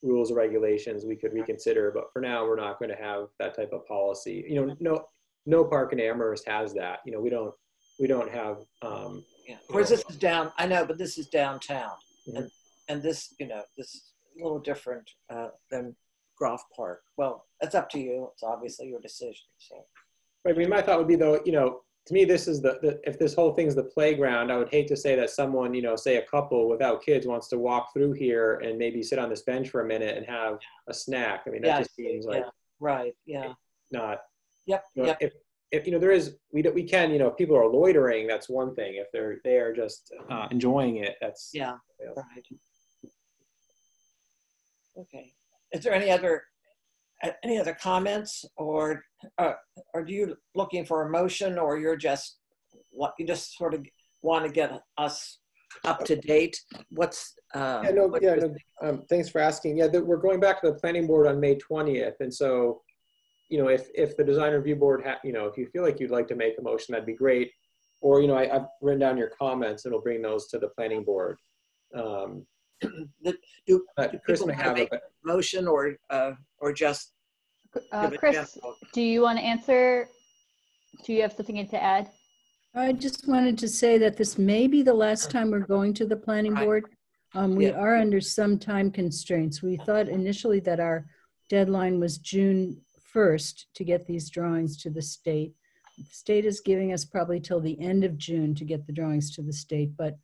[SPEAKER 9] rules or regulations, we could reconsider. But for now, we're not going to have that type of policy. You know, no, no park in Amherst has that. You know, we don't, we don't have. Um,
[SPEAKER 1] yeah. Whereas this is down, I know, but this is downtown,
[SPEAKER 9] Mhm.
[SPEAKER 1] and and this, you know, this is a little different uh, than Groff Park. Well, it's up to you. It's obviously your decision. So.
[SPEAKER 9] I mean, my thought would be though, you know, to me, this is the, the if this whole thing's the playground, I would hate to say that someone, you know, say a couple without kids wants to walk through here and maybe sit on this bench for a minute and have a snack. I mean, that
[SPEAKER 1] Yeah,
[SPEAKER 9] just seems like
[SPEAKER 1] yeah. Right. Yeah.
[SPEAKER 9] not.
[SPEAKER 1] Yep.
[SPEAKER 9] You know,
[SPEAKER 1] Yep.
[SPEAKER 9] If if you know there is we we can you know if people are loitering, that's one thing. If they're they are just uh, enjoying it, that's
[SPEAKER 1] Yeah.
[SPEAKER 9] Yeah.
[SPEAKER 1] Right. Okay. Is there any other any other comments or uh, are you looking for a motion or you're just what you just sort of want to get us up to date? What's uh,
[SPEAKER 9] Yeah, no,
[SPEAKER 1] what-
[SPEAKER 9] yeah, no, um, thanks for asking. Yeah, the, we're going back to the planning board on May 20th. And so, you know, if, if the design review board, ha- you know, if you feel like you'd like to make a motion, that'd be great. Or, you know, I, I've written down your comments and we'll bring those to the planning board. Um,
[SPEAKER 1] do, do
[SPEAKER 9] Chris
[SPEAKER 1] people wanna
[SPEAKER 9] have, a-
[SPEAKER 1] make a motion or uh, or just
[SPEAKER 2] Uh,
[SPEAKER 1] give
[SPEAKER 2] Chris,
[SPEAKER 1] general-
[SPEAKER 2] do you want to answer? Do you have something to add?
[SPEAKER 3] I just wanted to say that this may be the last time we're going to the planning
[SPEAKER 1] Right.
[SPEAKER 3] board. Um, we
[SPEAKER 1] Yeah.
[SPEAKER 3] are under some time constraints. We thought initially that our deadline was June 1st to get these drawings to the state. The state is giving us probably till the end of June to get the drawings to the state, but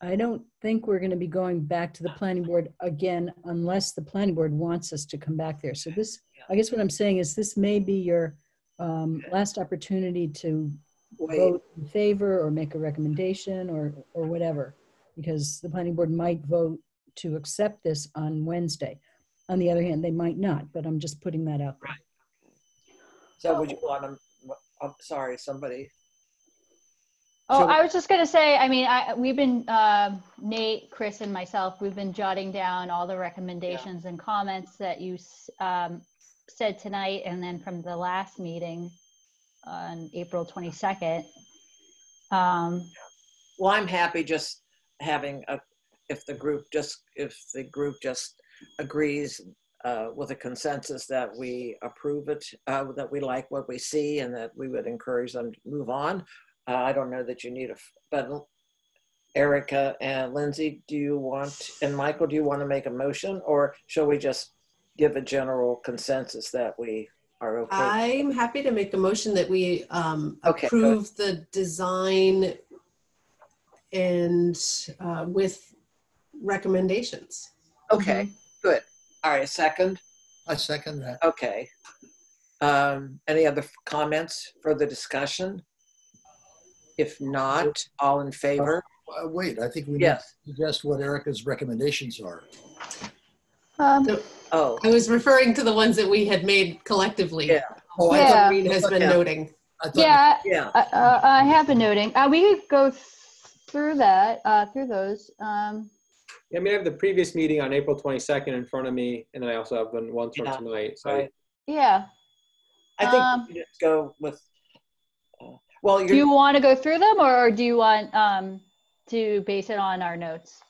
[SPEAKER 3] I don't think we're going to be going back to the planning board again unless the planning board wants us to come back there. So this, I guess what I'm saying is this may be your um, last opportunity to
[SPEAKER 1] Wait.
[SPEAKER 3] vote in favor or make a recommendation or, or whatever, because the planning board might vote to accept this on Wednesday. On the other hand, they might not, but I'm just putting that out there.
[SPEAKER 1] So would you want to? I'm sorry, somebody.
[SPEAKER 2] Oh,
[SPEAKER 1] So-
[SPEAKER 2] I was just gonna say, I mean, I, we've been, um Nate, Chris and myself, we've been jotting down all the recommendations and comments that you, um, said tonight and then from the last meeting on April 22nd. Um,
[SPEAKER 1] Well, I'm happy just having a, if the group just, if the group just agrees uh, with a consensus that we approve it, uh, that we like what we see and that we would encourage them to move on. Uh, I don't know that you need a, f- but Erica and Lindsay, do you want, and Michael, do you want to make a motion or shall we just give a general consensus that we are okay?
[SPEAKER 4] I'm happy to make a motion that we um,
[SPEAKER 1] Okay, good.
[SPEAKER 4] approve the design and uh, with recommendations.
[SPEAKER 1] Okay, good. All right, second?
[SPEAKER 6] I second that.
[SPEAKER 1] Okay. Um, any other f- comments, further discussion? If not, all in favor?
[SPEAKER 6] Uh, Wait, I think we need to
[SPEAKER 1] Yes.
[SPEAKER 6] suggest what Erica's recommendations are.
[SPEAKER 2] um,
[SPEAKER 1] Oh,
[SPEAKER 4] I was referring to the ones that we had made collectively.
[SPEAKER 1] Yeah.
[SPEAKER 6] Oh, I
[SPEAKER 2] Yeah.
[SPEAKER 6] thought,
[SPEAKER 4] Maureen has been
[SPEAKER 1] Yeah.
[SPEAKER 4] noting.
[SPEAKER 6] I thought,
[SPEAKER 2] yeah,
[SPEAKER 1] yeah,
[SPEAKER 2] I, uh, I have been noting, uh, we could go through that, uh, through those. Um,
[SPEAKER 9] I mean, I have the previous meeting on April 22nd in front of me, and then I also have the one from
[SPEAKER 1] Yeah,
[SPEAKER 9] tonight. So
[SPEAKER 1] right.
[SPEAKER 2] yeah,
[SPEAKER 1] I think
[SPEAKER 2] Um,
[SPEAKER 1] we should just go with, uh, well,
[SPEAKER 2] do
[SPEAKER 1] you're,
[SPEAKER 2] you want to go through them or do you want, um, to base it on our notes?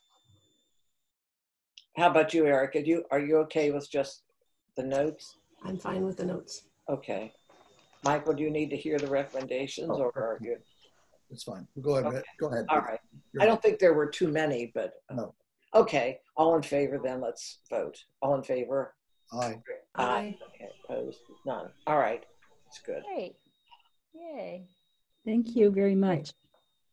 [SPEAKER 1] how about you, Erica? Do you, are you okay with just the notes?
[SPEAKER 4] I'm fine with the notes.
[SPEAKER 1] Okay. Michael, do you need to hear the recommendations or are you,
[SPEAKER 6] it's fine. Go ahead,
[SPEAKER 1] Okay.
[SPEAKER 6] go ahead.
[SPEAKER 1] all right.
[SPEAKER 6] You're
[SPEAKER 1] I don't think there were too many, but, uh,
[SPEAKER 6] No.
[SPEAKER 1] okay, all in favor then, let's vote. All in favor?
[SPEAKER 6] Aye.
[SPEAKER 4] Aye.
[SPEAKER 1] Okay, opposed, none. All right, it's good.
[SPEAKER 2] Great, yay.
[SPEAKER 3] Thank you very much.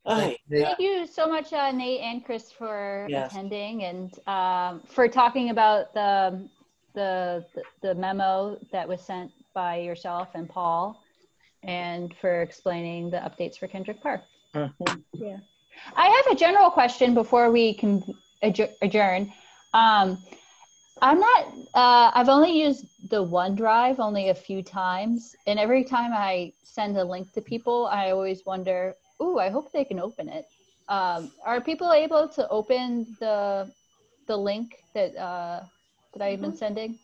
[SPEAKER 1] Aye.
[SPEAKER 2] Thank you so much, uh, Nate and Chris, for
[SPEAKER 1] Yes.
[SPEAKER 2] attending and um, for talking about the, the the memo that was sent by yourself and Paul, and for explaining the updates for Kendrick Park.
[SPEAKER 1] Mhm.
[SPEAKER 2] Yeah, I have a general question before we can adjourn. Um, I'm not. Uh, I've only used the OneDrive only a few times, and every time I send a link to people, I always wonder, "Ooh, I hope they can open it." Um, are people able to open the the link that uh, that I've been sending?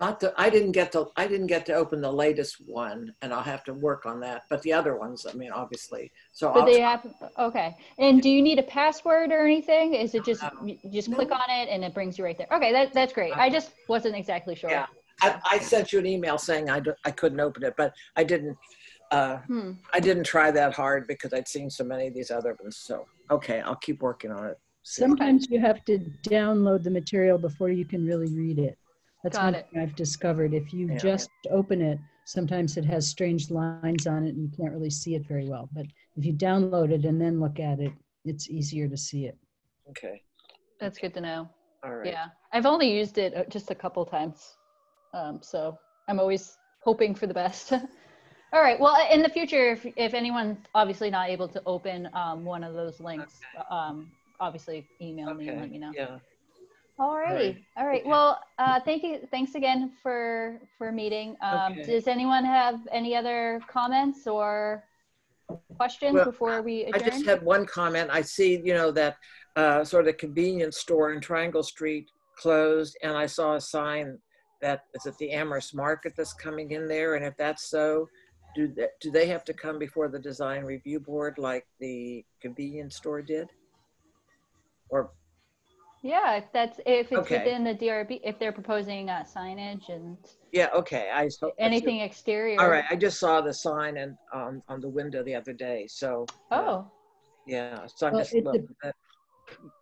[SPEAKER 1] Not the, I didn't get to, I didn't get to open the latest one and I'll have to work on that. But the other ones, I mean, obviously. So
[SPEAKER 2] But
[SPEAKER 1] I'll,
[SPEAKER 2] they have okay. And do you need a password or anything? Is it just
[SPEAKER 1] No.
[SPEAKER 2] you just
[SPEAKER 4] No.
[SPEAKER 2] click on it and it brings you right there? Okay, that, that's great. I just wasn't exactly sure.
[SPEAKER 1] Yeah. I, I sent you an email saying I, d- I couldn't open it, but I didn't, uh,
[SPEAKER 2] Hmm.
[SPEAKER 1] I didn't try that hard because I'd seen so many of these other ones. So, okay, I'll keep working on it.
[SPEAKER 3] Sometimes you have to download the material before you can really read it. That's
[SPEAKER 2] Got
[SPEAKER 3] one
[SPEAKER 2] it.
[SPEAKER 3] thing I've discovered. If you
[SPEAKER 1] Yeah.
[SPEAKER 3] just open it, sometimes it has strange lines on it and you can't really see it very well. But if you download it and then look at it, it's easier to see it.
[SPEAKER 1] Okay,
[SPEAKER 2] That's good to know.
[SPEAKER 1] all right.
[SPEAKER 2] Yeah, I've only used it uh, just a couple times, um, so I'm always hoping for the best. All right. Well, in the future, if if anyone's obviously not able to open um, one of those links, um, obviously email me and let me know.
[SPEAKER 1] yeah.
[SPEAKER 2] All righty. All right. Well, uh, thank you. Thanks again for for meeting. Um,
[SPEAKER 1] Okay.
[SPEAKER 2] Does anyone have any other comments or questions
[SPEAKER 1] Well,
[SPEAKER 2] before we adjourn?
[SPEAKER 1] I just had one comment. I see, you know, that uh, sort of convenience store in Triangle Street closed, and I saw a sign that is it the Amherst Market that's coming in there, and if that's so, do they, do they have to come before the design review board like the convenience store did? Or
[SPEAKER 2] yeah, if that's if it's
[SPEAKER 1] Okay.
[SPEAKER 2] within the DRB, if they're proposing uh, signage and
[SPEAKER 1] yeah, okay, I just hope that's it.
[SPEAKER 2] anything exterior.
[SPEAKER 1] All right, I just saw the sign and um, on the window the other day, so uh,
[SPEAKER 2] Oh,
[SPEAKER 1] yeah, so I'm
[SPEAKER 3] Well,
[SPEAKER 1] just
[SPEAKER 3] it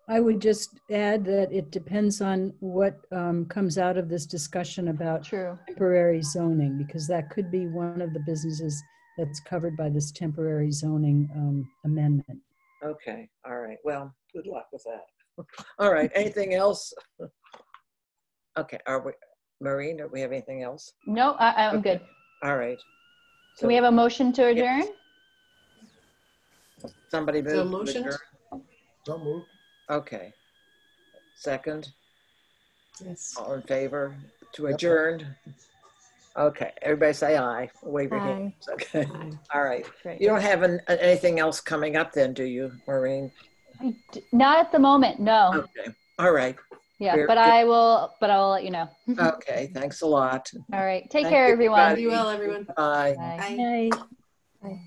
[SPEAKER 3] I would just add that it depends on what um, comes out of this discussion about
[SPEAKER 2] true.
[SPEAKER 3] temporary zoning, because that could be one of the businesses that's covered by this temporary zoning um, amendment.
[SPEAKER 1] Okay, all right. Well, good luck with that. All right, anything else? Okay, are we, Maureen, do we have anything else?
[SPEAKER 2] No, I, I'm
[SPEAKER 1] Okay.
[SPEAKER 2] good.
[SPEAKER 1] All right.
[SPEAKER 2] So we have a motion to
[SPEAKER 1] Yes.
[SPEAKER 2] adjourn?
[SPEAKER 1] Somebody move. to
[SPEAKER 4] motioned?
[SPEAKER 1] adjourn?
[SPEAKER 6] Don't move.
[SPEAKER 1] Okay. Second,
[SPEAKER 4] Yes.
[SPEAKER 1] all in favor to
[SPEAKER 6] Yep.
[SPEAKER 1] adjourn? Okay, everybody say aye. Wave your
[SPEAKER 7] Aye.
[SPEAKER 1] hands. Okay,
[SPEAKER 4] Aye.
[SPEAKER 1] all right.
[SPEAKER 2] Great.
[SPEAKER 1] You don't have an- anything else coming up then, do you, Maureen?
[SPEAKER 2] I d- Not at the moment, no.
[SPEAKER 1] Okay, all right.
[SPEAKER 2] Yeah,
[SPEAKER 1] very
[SPEAKER 2] but
[SPEAKER 1] good.
[SPEAKER 2] I will, but I will let you know.
[SPEAKER 1] Okay, thanks a lot.
[SPEAKER 2] All right. Take
[SPEAKER 1] Thank
[SPEAKER 2] care,
[SPEAKER 1] you,
[SPEAKER 2] everyone.
[SPEAKER 1] everybody.
[SPEAKER 4] Be well, everyone.
[SPEAKER 1] Bye.
[SPEAKER 2] Bye.
[SPEAKER 4] Bye.
[SPEAKER 7] Bye.